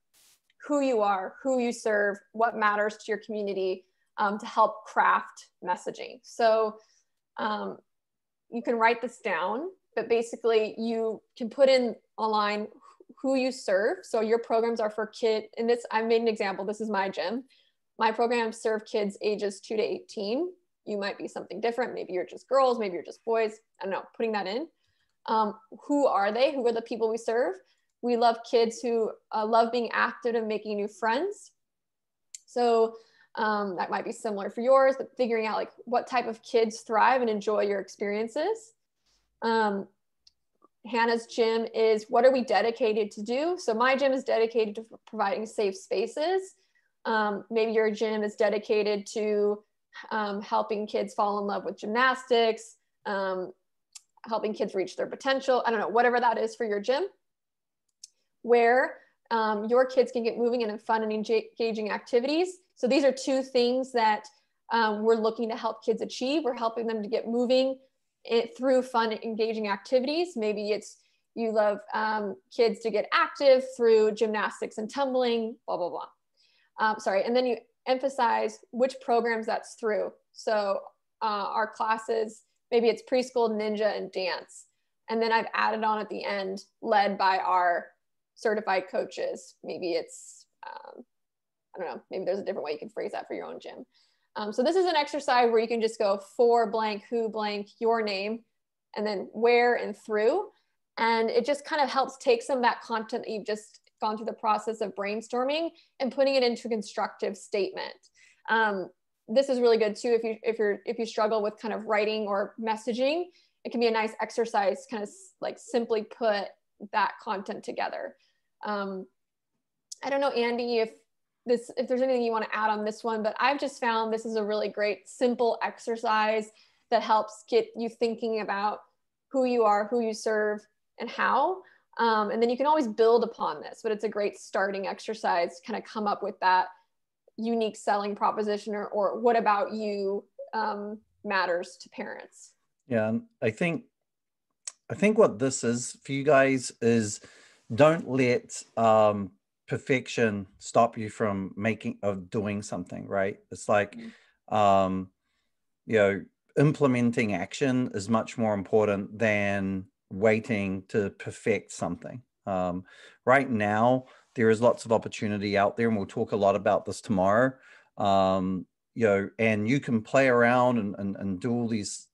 S2: who you are, who you serve, what matters to your community um, to help craft messaging. So um, you can write this down, but basically you can put in a line who you serve. So your programs are for kid, and this, I made an example, this is my gym my programs serve kids ages 2 to 18 you might be something different. Maybe you're just girls maybe you're just boys. I don't know putting that in. Um, who are they? Who are the people we serve? We love kids who uh, love being active and making new friends. So um, that might be similar for yours but figuring out like what type of kids thrive and enjoy your experiences. Um, hannah's gym is what are we dedicated to do? So my gym is dedicated to providing safe spaces um, maybe your gym is dedicated to um, helping kids fall in love with gymnastics, um, helping kids reach their potential. I don't know, whatever that is for your gym. Where um, your kids can get moving in fun and engaging activities. So these are two things that um, we're looking to help kids achieve. We're helping them to get moving it, through fun, engaging activities. Maybe it's you love um, kids to get active through gymnastics and tumbling, blah, blah, blah. Um, sorry. And then you emphasize which programs that's through. So uh, our classes, maybe it's preschool, ninja, and dance. And then I've added on at the end, led by our certified coaches. Maybe it's, um, I don't know, maybe there's a different way you can phrase that for your own gym. Um, so this is an exercise where you can just go for blank, who blank, your name, and then where and through. And it just kind of helps take some of that content that you've just gone through the process of brainstorming and putting it into a constructive statement. Um, this is really good too if you if you're if you struggle with kind of writing or messaging. It can be a nice exercise, kind of like simply put that content together. Um, I don't know, Andy, if this if there's anything you want to add on this one, but I've just found this is a really great simple exercise that helps get you thinking about who you are, who you serve, and how. Um, and then you can always build upon this, but it's a great starting exercise to kind of come up with that unique selling proposition or, or what about you um, matters to parents.
S1: Yeah, I think I think what this is for you guys is don't let um, perfection stop you from making of doing something. Right? It's like mm-hmm. um, you know implementing action is much more important than waiting to perfect something. Um, right now, there is lots of opportunity out there, and we'll talk a lot about this tomorrow. Um, you know, and you can play around and, and, and do all these,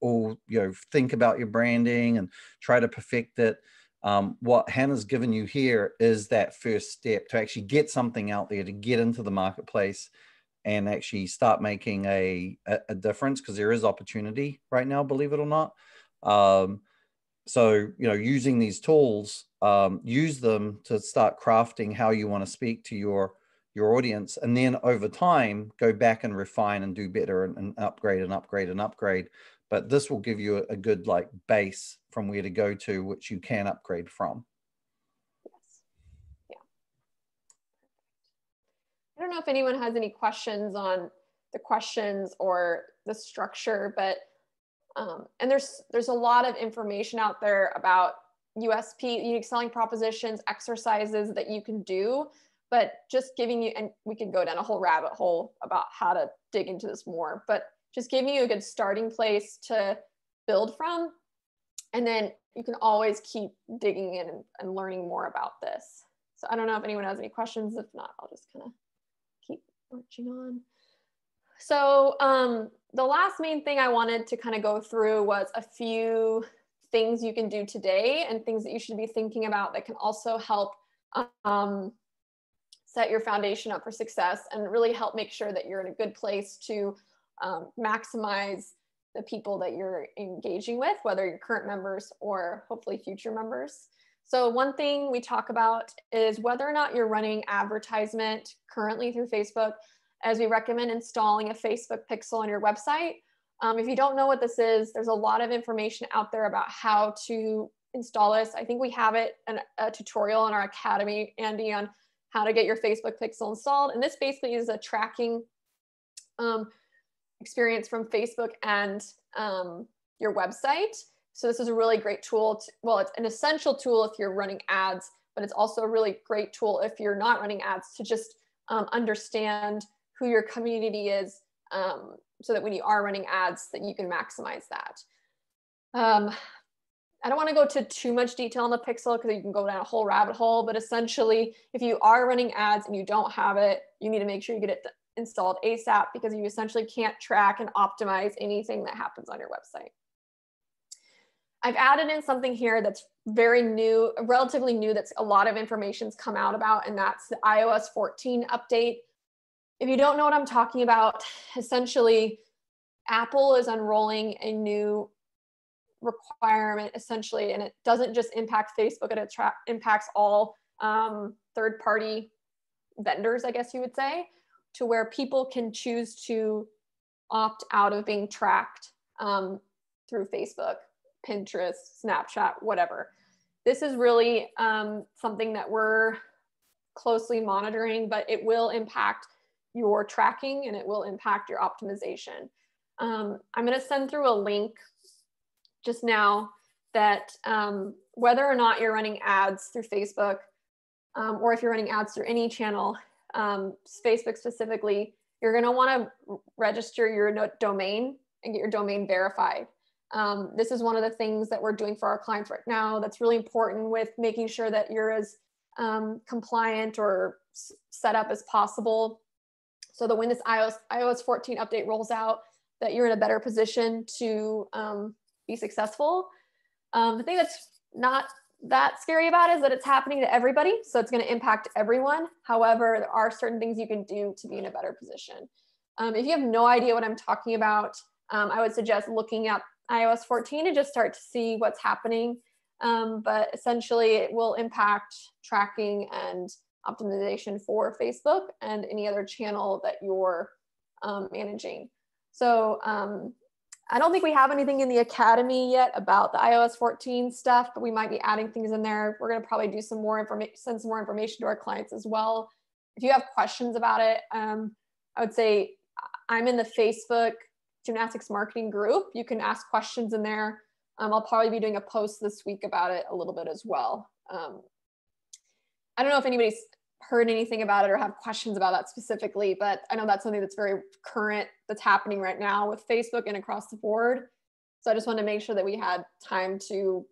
S1: all, you know, think about your branding and try to perfect it. Um, what Hannah's given you here is that first step to actually get something out there, to get into the marketplace and actually start making a, a, a difference because there is opportunity right now, believe it or not. Um, so you know using these tools um, use them to start crafting how you want to speak to your your audience and then over time go back and refine and do better and, and upgrade and upgrade and upgrade. But this will give you a, a, good like base from where to go to which you can upgrade from.
S2: Yes. Yeah. I don't know if anyone has any questions on the questions or the structure but um, and there's there's a lot of information out there about USP, unique selling propositions, exercises that you can do, but just giving you, and we could go down a whole rabbit hole about how to dig into this more, but just giving you a good starting place to build from. And then you can always keep digging in and, and learning more about this. So I don't know if anyone has any questions. If not, I'll just kind of keep marching on. So um, the last main thing I wanted to kind of go through was a few things you can do today and things that you should be thinking about that can also help um, set your foundation up for success and really help make sure that you're in a good place to um, maximize the people that you're engaging with, whether your current members or hopefully future members. So one thing we talk about is whether or not you're running advertisement currently through Facebook as we recommend installing a Facebook pixel on your website. Um, if you don't know what this is, there's a lot of information out there about how to install this. I think we have it a tutorial in our academy, Andy, on how to get your Facebook pixel installed. And this basically is a tracking um, experience from Facebook and um, your website. So this is a really great tool. To, well, it's an essential tool if you're running ads, but it's also a really great tool if you're not running ads to just um, understand who your community is um, so that when you are running ads that you can maximize that. Um, I don't want to go to too much detail on the pixel because you can go down a whole rabbit hole, but essentially if you are running ads and you don't have it, you need to make sure you get it installed ASAP because you essentially can't track and optimize anything that happens on your website. I've added in something here that's very new, relatively new, that's a lot of information's come out about, and that's the iOS 14 update if you don't know what I'm talking about, essentially, Apple is unrolling a new requirement essentially, and it doesn't just impact Facebook, it impacts all um, third party vendors, I guess you would say, to where people can choose to opt out of being tracked um, through Facebook, Pinterest, Snapchat, whatever. This is really um, something that we're closely monitoring, but it will impact your tracking and it will impact your optimization. Um, I'm going to send through a link just now that um, whether or not you're running ads through Facebook um, or if you're running ads through any channel, um, Facebook specifically, you're going to want to register your domain and get your domain verified. Um, this is one of the things that we're doing for our clients right now that's really important with making sure that you're as um, compliant or set up as possible so that when this iOS, iOS 14 update rolls out, that you're in a better position to um, be successful. Um, the thing that's not that scary about is that it's happening to everybody. So it's going to impact everyone. However, there are certain things you can do to be in a better position. Um, if you have no idea what I'm talking about, um, I would suggest looking at iOS 14 to just start to see what's happening. Um, but essentially, it will impact tracking and optimization for Facebook and any other channel that you're um, managing. So um, I don't think we have anything in the academy yet about the iOS 14 stuff, but we might be adding things in there. We're going to probably do some more information, send some more information to our clients as well. If you have questions about it, um, I would say I'm in the Facebook gymnastics marketing group. You can ask questions in there. Um, I'll probably be doing a post this week about it a little bit as well. Um, I don't know if anybody's heard anything about it or have questions about that specifically, but I know that's something that's very current that's happening right now with Facebook and across the board. So I just wanted to make sure that we had time to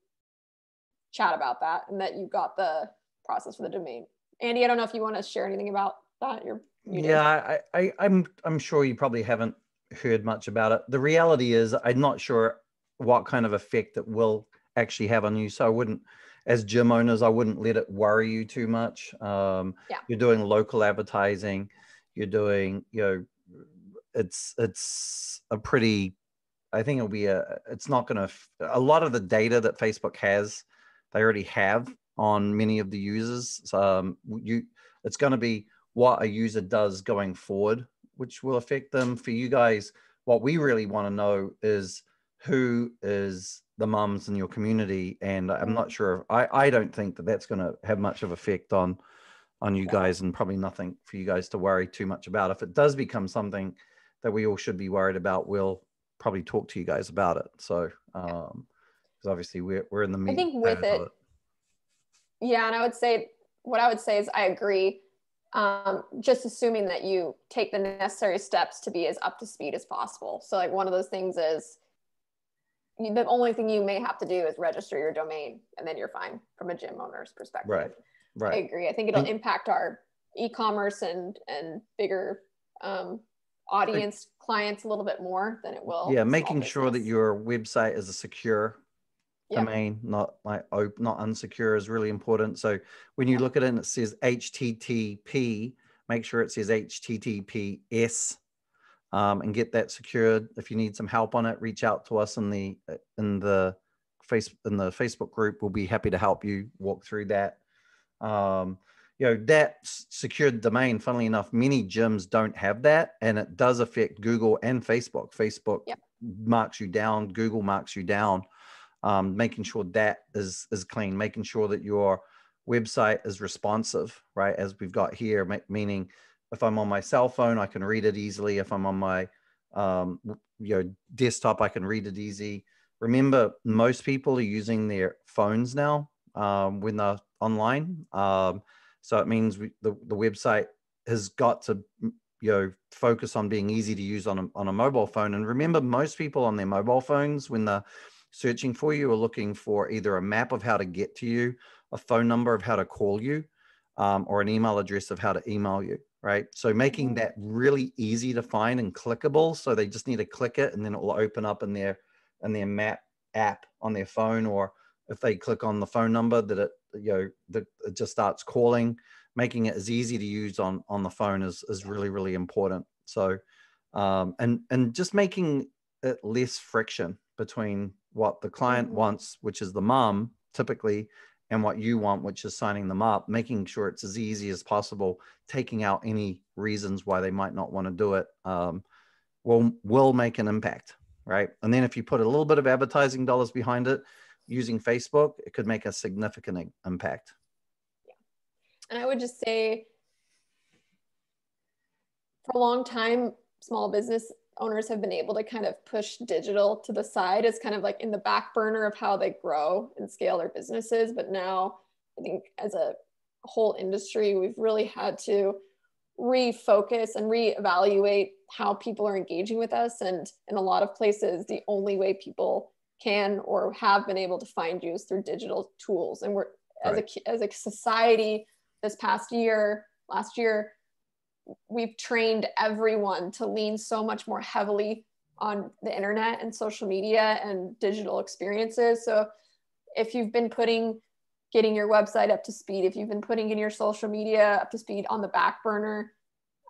S2: chat about that and that you got the process for the domain. Andy, I don't know if you want to share anything about that. You're
S1: muted. yeah, I, I I'm I'm sure you probably haven't heard much about it. The reality is I'm not sure what kind of effect it will actually have on you. So I wouldn't as gym owners, I wouldn't let it worry you too much. Um, yeah. You're doing local advertising. You're doing, you know, it's it's a pretty. I think it'll be a. It's not going to. A lot of the data that Facebook has, they already have on many of the users. So, um, you, it's going to be what a user does going forward, which will affect them. For you guys, what we really want to know is who is the mums in your community and i'm not sure i i don't think that that's going to have much of effect on on you guys and probably nothing for you guys to worry too much about. If it does become something that we all should be worried about we'll probably talk to you guys about it. So um because obviously we're, we're in the
S2: i think with it, it. Yeah and i would say what i would say is i agree um, just assuming that you take the necessary steps to be as up to speed as possible. So like one of those things is the only thing you may have to do is register your domain and then you're fine from a gym owner's perspective.
S1: Right. Right. I
S2: agree. I think it'll impact our e-commerce and and bigger um, audience clients a little bit more than it will.
S1: Yeah, making sure that your website is a secure yep. domain, not like open, not unsecure is really important. So when you look at it and it says HTTP, make sure it says HTTPS um, and get that secured. If you need some help on it, reach out to us in the in the face in the Facebook group. We'll be happy to help you walk through that. Um, you know that secured domain. Funnily enough, many gyms don't have that, and it does affect Google and Facebook. Facebook yep. marks you down. Google marks you down. Um, making sure that is is clean. Making sure that your website is responsive, right? As we've got here, meaning if I'm on my cell phone, I can read it easily. If I'm on my um, you know desktop, I can read it easy. Remember, most people are using their phones now um, when they're online. Um, so it means we, the the website has got to you know focus on being easy to use on a, on a mobile phone. And remember, most people on their mobile phones when they're searching for you are looking for either a map of how to get to you, a phone number of how to call you, um, or an email address of how to email you right? So making mm-hmm. that really easy to find and clickable. So they just need to click it and then it will open up in their in their map app on their phone, or if they click on the phone number that it you know that it just starts calling. Making it as easy to use on on the phone is is really really important. So um, and and just making it less friction between what the client mm-hmm. wants, which is the mom typically, and what you want, which is signing them up, making sure it's as easy as possible, taking out any reasons why they might not want to do it, um, will will make an impact, right? And then if you put a little bit of advertising dollars behind it, using Facebook, it could make a significant impact.
S2: Yeah, And I would just say for a long time, small business owners have been able to kind of push digital to the side as kind of like in the back burner of how they grow and scale their businesses. But now I think as a whole industry, we've really had to refocus and reevaluate how people are engaging with us. And in a lot of places, the only way people can or have been able to find you is through digital tools. And we're right. as a as a society this past year, last year, we've trained everyone to lean so much more heavily on the internet and social media and digital experiences. So if you've been putting getting your website up to speed, if you've been putting in your social media up to speed on the back burner,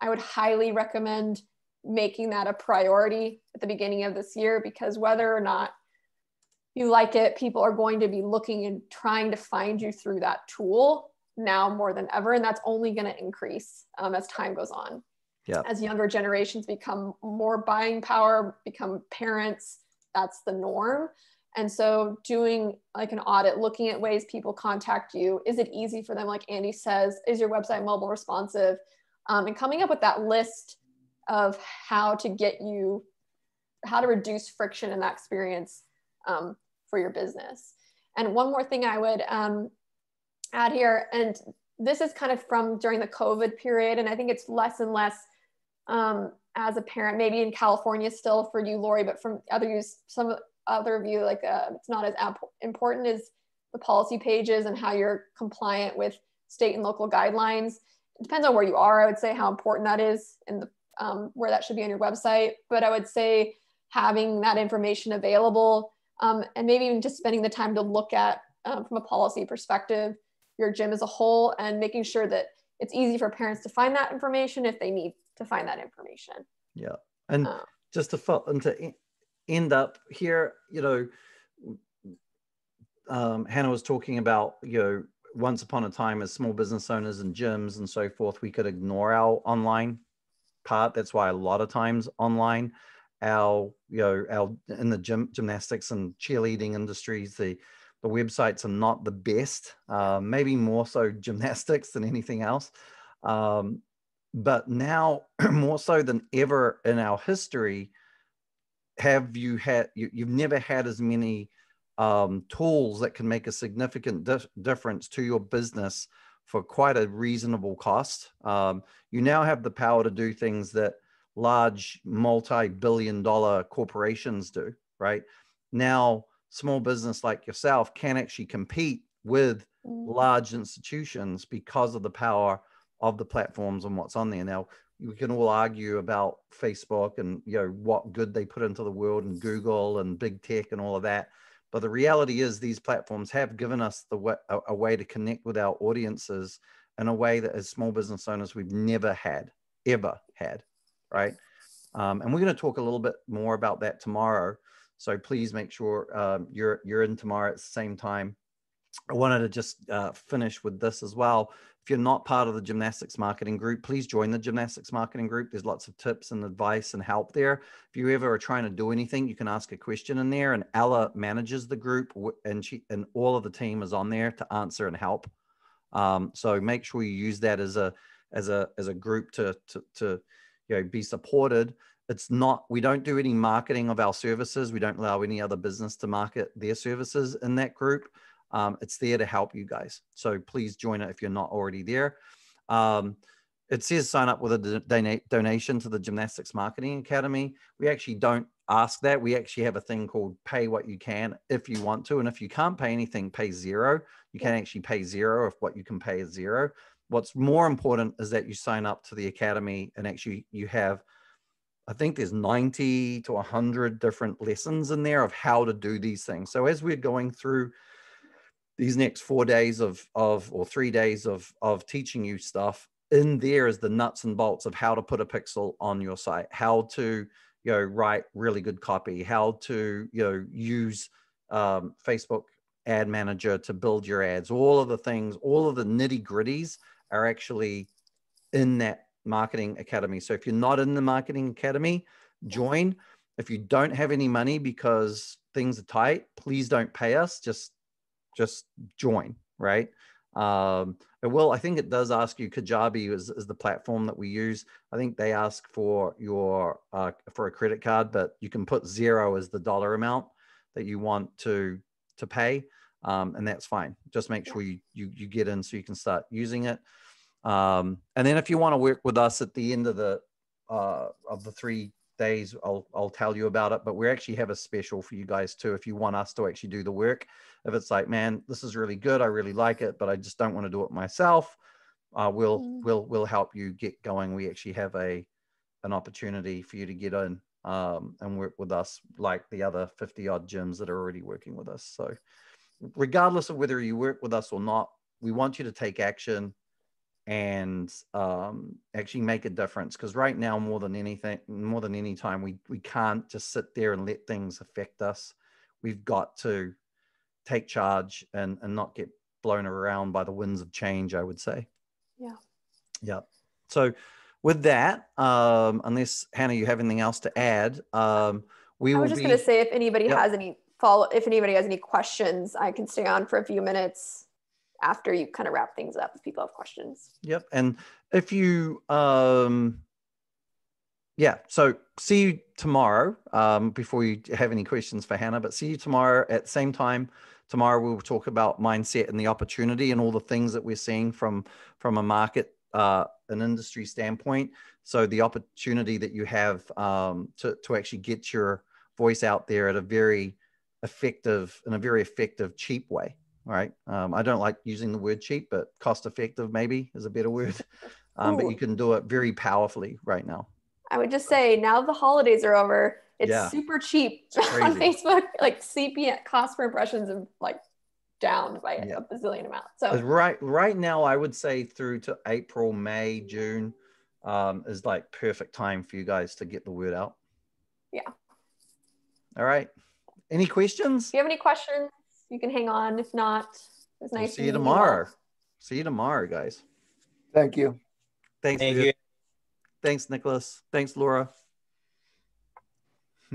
S2: I would highly recommend making that a priority at the beginning of this year because whether or not you like it, people are going to be looking and trying to find you through that tool now more than ever. And that's only going to increase um, as time goes on.
S1: Yeah.
S2: As younger generations become more buying power, become parents, that's the norm. And so, doing like an audit, looking at ways people contact you, is it easy for them? Like Andy says, is your website mobile responsive? Um, and coming up with that list of how to get you, how to reduce friction in that experience um, for your business. And one more thing I would um, add here, and this is kind of from during the COVID period, and I think it's less and less um, as a parent, maybe in California still for you, Lori, but from other use, some other of you, like uh, it's not as important as the policy pages and how you're compliant with state and local guidelines. It depends on where you are. I would say how important that is and the um, where that should be on your website. But I would say having that information available um, and maybe even just spending the time to look at um, from a policy perspective your gym as a whole and making sure that it's easy for parents to find that information if they need to find that information.
S1: Yeah. And uh, just to, and to end up here, you know, um, Hannah was talking about, you know, once upon a time as small business owners and gyms and so forth, we could ignore our online part. That's why a lot of times online, our, you know, our in the gym, gymnastics and cheerleading industries, the websites are not the best, uh, maybe more so gymnastics than anything else. Um, but now, more so than ever in our history, have you had, you, have never had as many um, tools that can make a significant di- difference to your business for quite a reasonable cost. Um, you now have the power to do things that large multi billion dollar corporations do, right? Now, small business like yourself can actually compete with mm. large institutions because of the power of the platforms and what's on there. Now we can all argue about facebook and you know what good they put into the world and google and big tech and all of that. But the reality is these platforms have given us the way, a, a way to connect with our audiences in a way that as small business owners we've never had ever had right? Um, and we're going to talk a little bit more about that tomorrow so please make sure um, you're you're in tomorrow at the same time. I wanted to just uh, finish with this as well. If you're not part of the gymnastics marketing group, please join the gymnastics marketing group. There's lots of tips and advice and help there. If you ever are trying to do anything, you can ask a question in there. And Ella manages the group, and she and all of the team is on there to answer and help. Um, so make sure you use that as a as a as a group to to to you know be supported it's not we don't do any marketing of our services we don't allow any other business to market their services in that group um, it's there to help you guys. So please join it if you're not already there. Um, it says sign up with a donate donation to the gymnastics marketing academy. We actually don't ask that we actually have a thing called pay what you can if you want to and if you can't pay anything pay zero. You can actually pay zero if what you can pay is zero. What's more important is that you sign up to the academy and actually you have I think there's 90 to 100 different lessons in there of how to do these things. So as we're going through these next four days of, of or three days of, of teaching you stuff, in there is the nuts and bolts of how to put a pixel on your site, how to you know write really good copy, how to you know use um, Facebook ad manager to build your ads. All of the things, all of the nitty gritties are actually in that Marketing Academy. So if you're not in the Marketing Academy, join. If you don't have any money because things are tight, please don't pay us. Just just join, right? Um, it will, I think it does ask you, Kajabi is, is the platform that we use. I think they ask for your, uh, for a credit card, but you can put zero as the dollar amount that you want to, to pay. Um, and that's fine. Just make sure you, you, you get in so you can start using it. Um, and then if you want to work with us at the end of the, uh, of the three days, I'll, I'll tell you about it, but we actually have a special for you guys too. If you want us to actually do the work, if it's like, man, this is really good, I really like it, but I just don't want to do it myself, uh, we'll mm. we'll we'll help you get going. We actually have a an opportunity for you to get in um, and work with us, like the other fifty odd gyms that are already working with us. So, regardless of whether you work with us or not, we want you to take action and um, actually make a difference. Because right now, more than anything, more than any time, we we can't just sit there and let things affect us. We've got to take charge and and not get blown around by the winds of change i would say
S2: yeah
S1: yeah so with that um unless hannah you have anything else to add um we
S2: I
S1: was
S2: just be... going to say if anybody yep. has any follow if anybody has any questions i can stay on for a few minutes after you kind of wrap things up if people have questions.
S1: Yep and if you um yeah so see you tomorrow um before you have any questions for hannah but see you tomorrow at the same time. Tomorrow we'll talk about mindset and the opportunity and all the things that we're seeing from from a market, uh, an industry standpoint. So the opportunity that you have um, to to actually get your voice out there at a very effective in a very effective cheap way right um, i don't like using the word cheap but cost effective maybe is a better word um, but you can do it very powerfully right now
S2: i would just say now the holidays are over it's yeah. super cheap on Facebook. Like CPM cost per impressions of like down by yeah. a bazillion amount. So
S1: right right now, I would say through to April, May, June um, is like perfect time for you guys to get the word out.
S2: Yeah.
S1: All right. Any questions?
S2: If you have any questions, you can hang on. If not, it's nice.
S1: We'll see you tomorrow. See you tomorrow, guys.
S4: Thank you.
S1: Thanks. Thank you. Thanks, Nicholas. Thanks, Laura.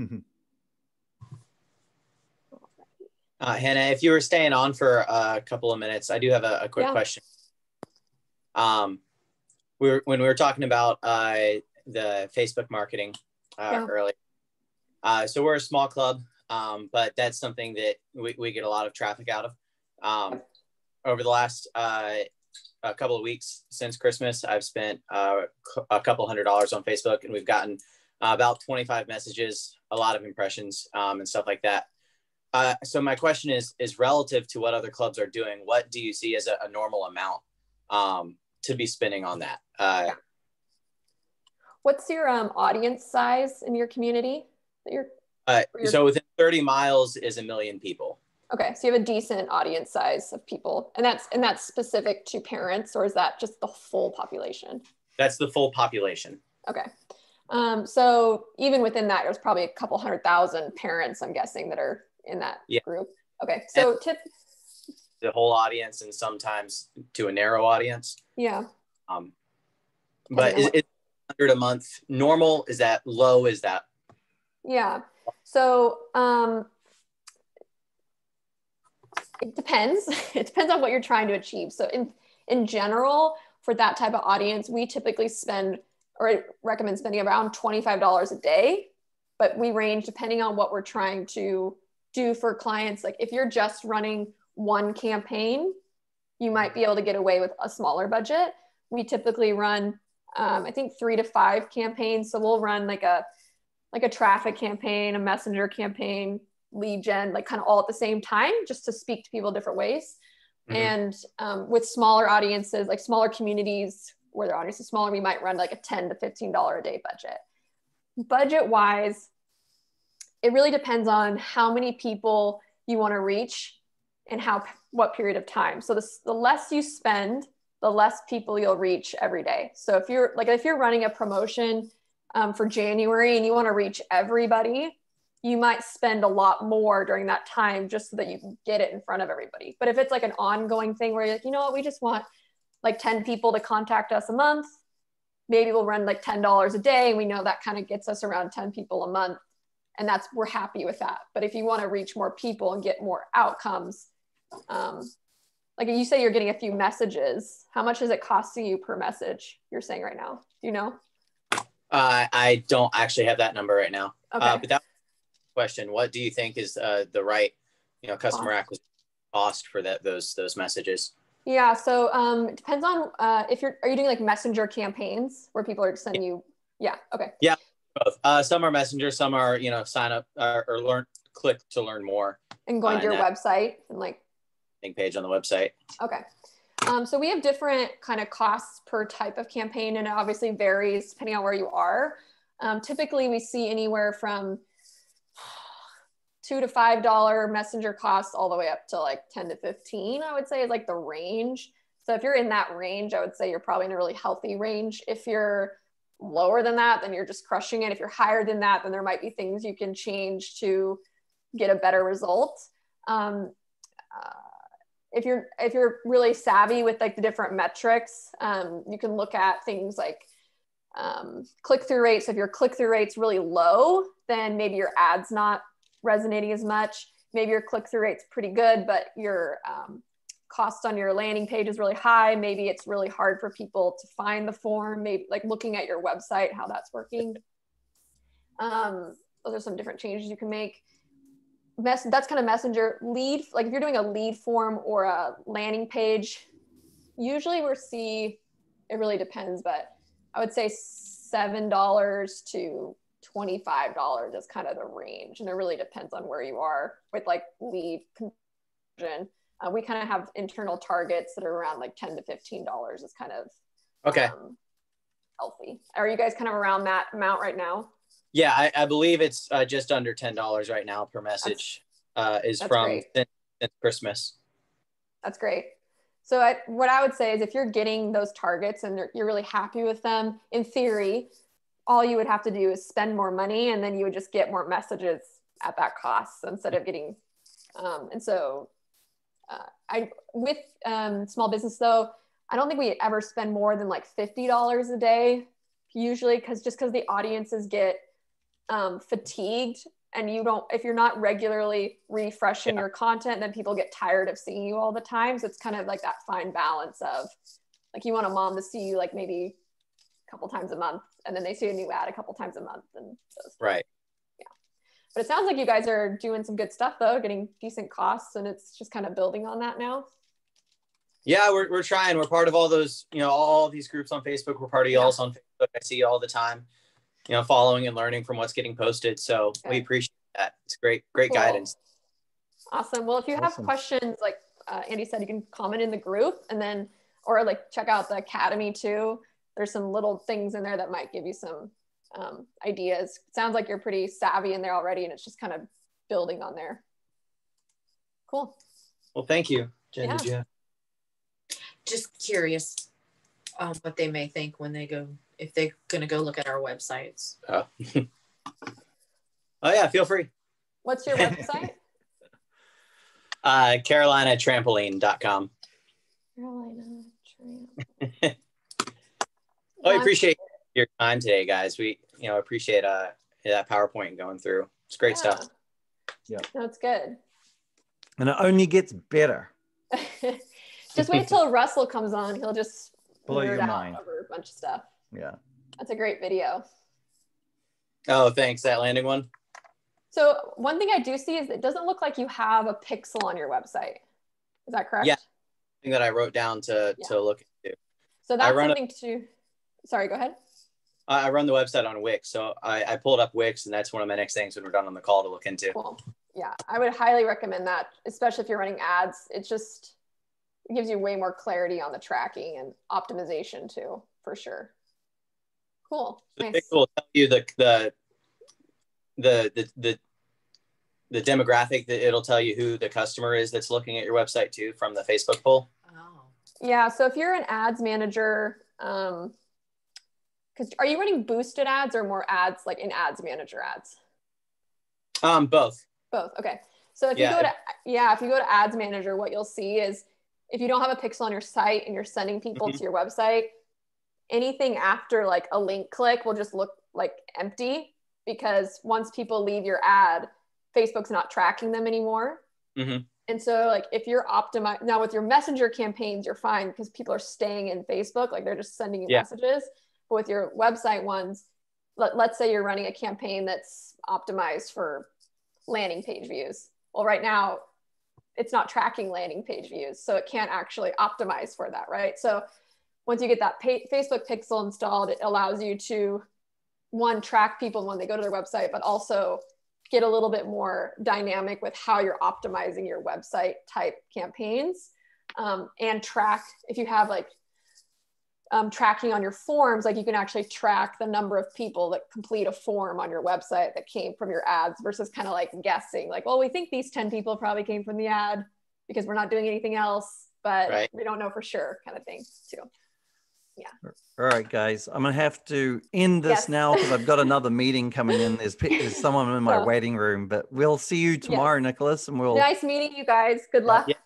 S5: uh, Hannah, if you were staying on for a couple of minutes, I do have a, a quick yeah. question. Um, we were, when we were talking about uh, the Facebook marketing uh, yeah. earlier. Uh, so we're a small club, um, but that's something that we, we get a lot of traffic out of. Um, over the last uh, a couple of weeks since Christmas, I've spent uh, a couple hundred dollars on Facebook, and we've gotten uh, about 25 messages, a lot of impressions, um, and stuff like that. Uh, so my question is is relative to what other clubs are doing. What do you see as a, a normal amount um, to be spending on that? Uh,
S2: What's your um, audience size in your community that you're?
S5: Uh, so within 30 miles is a million people.
S2: Okay, so you have a decent audience size of people, and that's and that's specific to parents, or is that just the full population?
S5: That's the full population.
S2: Okay. Um, so even within that, there's probably a couple hundred thousand parents, I'm guessing, that are in that yeah. group. Okay. So and tip
S5: the whole audience and sometimes to a narrow audience.
S2: Yeah.
S5: Um, but is, is 100 a month normal? Is that low? Is that?
S2: Yeah. So um, it depends. it depends on what you're trying to achieve. So in in general, for that type of audience, we typically spend or recommend spending around $25 a day. But we range depending on what we're trying to do for clients. Like if you're just running one campaign, you might be able to get away with a smaller budget. We typically run, um, I think, three to five campaigns. So we'll run like a like a traffic campaign, a messenger campaign, lead gen, like kind of all at the same time, just to speak to people different ways. Mm-hmm. And um, with smaller audiences, like smaller communities, where their audience is smaller, we might run like a 10 to $15 a day budget. Budget wise, it really depends on how many people you want to reach and how what period of time. So this, the less you spend, the less people you'll reach every day. So if you're like if you're running a promotion um, for January and you want to reach everybody, you might spend a lot more during that time just so that you can get it in front of everybody. But if it's like an ongoing thing where you're like, you know what, we just want like 10 people to contact us a month. Maybe we'll run like $10 a day. And we know that kind of gets us around 10 people a month. And that's, we're happy with that. But if you want to reach more people and get more outcomes, um, like you say you're getting a few messages how much is it costing you per message you're saying right now do you know
S5: uh, i don't actually have that number right now uh, okay. Uh, but that question what do you think is uh, the right you know customer acquisition cost for that those those messages
S2: yeah so um it depends on uh if you're are you doing like messenger campaigns where people are sending you yeah okay
S5: yeah both uh some are messenger some are you know sign up uh, or learn click to learn more
S2: and going uh, to your website and like
S5: page on the website.
S2: Okay. Um, so we have different kind of costs per type of campaign, and it obviously varies depending on where you are. Um, typically, we see anywhere from two to five dollar messenger costs all the way up to like 10 to 15 i would say is like the range. So if you're in that range i would say you're probably in a really healthy range. If you're lower than that then you're just crushing it. If you're higher than that then there might be things you can change to get a better result. Um, uh, if you're if you're really savvy with like the different metrics um, you can look at things like um, click-through rates. If your click-through rate's really low then maybe your ads not resonating as much. Maybe your click-through rate's pretty good but your um, cost on your landing page is really high. Maybe it's really hard for people to find the form. Maybe like looking at your website how that's working. Um, those are some different changes you can make mess that's kind of messenger. Lead like if you're doing a lead form or a landing page usually we're see it really depends but i would say seven dollars to $25 is kind of the range and it really depends on where you are with like lead conversion. Uh, we kind of have internal targets that are around like 10 to 15 dollars is kind of
S5: okay. um,
S2: healthy. Are you guys kind of around that amount right now
S5: yeah, I, I believe it's uh, just under ten dollars right now per message. Uh, is from since, since, Christmas.
S2: That's great. So I, what I would say is, if you're getting those targets and you're really happy with them, in theory, all you would have to do is spend more money, and then you would just get more messages at that cost instead of getting. Um, and so, uh, I with um, small business though, I don't think we ever spend more than like fifty dollars a day, usually, because just because the audiences get um, fatigued and you don't if you're not regularly refreshing yeah. your content then people get tired of seeing you all the time. So it's kind of like that fine balance of like you want a mom to see you like maybe a couple times a month and then they see a new ad a couple times a month and
S5: right.
S2: Yeah. But it sounds like you guys are doing some good stuff though getting decent costs and it's just kind of building on that now.
S5: Yeah we're, we're trying. We're part of all those you know all these groups on facebook. We're part of y'all's on facebook. I see you all the time you know, following and learning from what's getting posted. So okay. we appreciate that. It's great, great cool. guidance.
S2: Awesome. Well, if you have questions, like uh, Andy said, you can comment in the group and then, or like check out the Academy too. There's some little things in there that might give you some um, ideas. It sounds like you're pretty savvy in there already and it's just kind of building on there. Cool.
S5: Well, thank you. Jen,
S8: yeah. Just curious um, what they may think when they go if they're going to go look at our websites.
S5: Oh. oh yeah, feel free.
S2: What's your website?
S5: uh, carolinatrampoline.com.
S2: Carolina
S5: Trampoline. oh, I appreciate your time today, guys. We, you know, appreciate uh, that PowerPoint going through. It's great yeah. stuff.
S1: Yeah.
S2: No, it's good.
S1: And it only gets better.
S2: just wait till Russell comes on. He'll just
S1: blow your mind
S2: over a bunch of stuff.
S1: Yeah.
S2: That's a great video.
S5: Oh, thanks. That landing one.
S2: So one thing I do see is it doesn't look like you have a pixel on your website. Is that correct?
S5: Yeah. Thing that I wrote down to yeah. to look into.
S2: So that's something a, to. Sorry, go ahead.
S5: I run the website on Wix, so I, I pulled up Wix, and that's one of my next things when we're done on the call to look into.
S2: Cool. Yeah, I would highly recommend that, especially if you're running ads. It just it gives you way more clarity on the tracking and optimization too, for sure. Cool. So nice.
S5: will tell you the, the the the the the demographic that it'll tell you who the customer is that's looking at your website too from the Facebook poll.
S2: Oh. Yeah. So if you're an ads manager, um, because are you running boosted ads or more ads like in ads manager ads?
S5: Um, both.
S2: Both. Okay. So if yeah. you go to yeah, if you go to ads manager, what you'll see is if you don't have a pixel on your site and you're sending people mm-hmm. to your website, anything after like a link click will just look like empty because once people leave your ad, Facebook's not tracking them anymore.
S5: Mm-hmm.
S2: And so like if you're optimized now with your messenger campaigns, you're fine because people are staying in Facebook, like they're just sending you yeah. messages. But with your website ones, let, let's say you're running a campaign that's optimized for landing page views. Well, right now it's not tracking landing page views, so it can't actually optimize for that, right? So once you get that pay- Facebook pixel installed, it allows you to one track people when they go to their website, but also get a little bit more dynamic with how you're optimizing your website type campaigns um, and track if you have like um, tracking on your forms, like you can actually track the number of people that complete a form on your website that came from your ads versus kind of like guessing, like, well, we think these 10 people probably came from the ad because we're not doing anything else, but right. we don't know for sure, kind of thing, too. Yeah.
S1: All right, guys, I'm gonna have to end this yes. now because I've got another meeting coming in. There's, there's someone in my waiting room, but we'll see you tomorrow, yes. Nicholas, and we'll.
S2: Nice meeting you guys. Good luck. Yeah.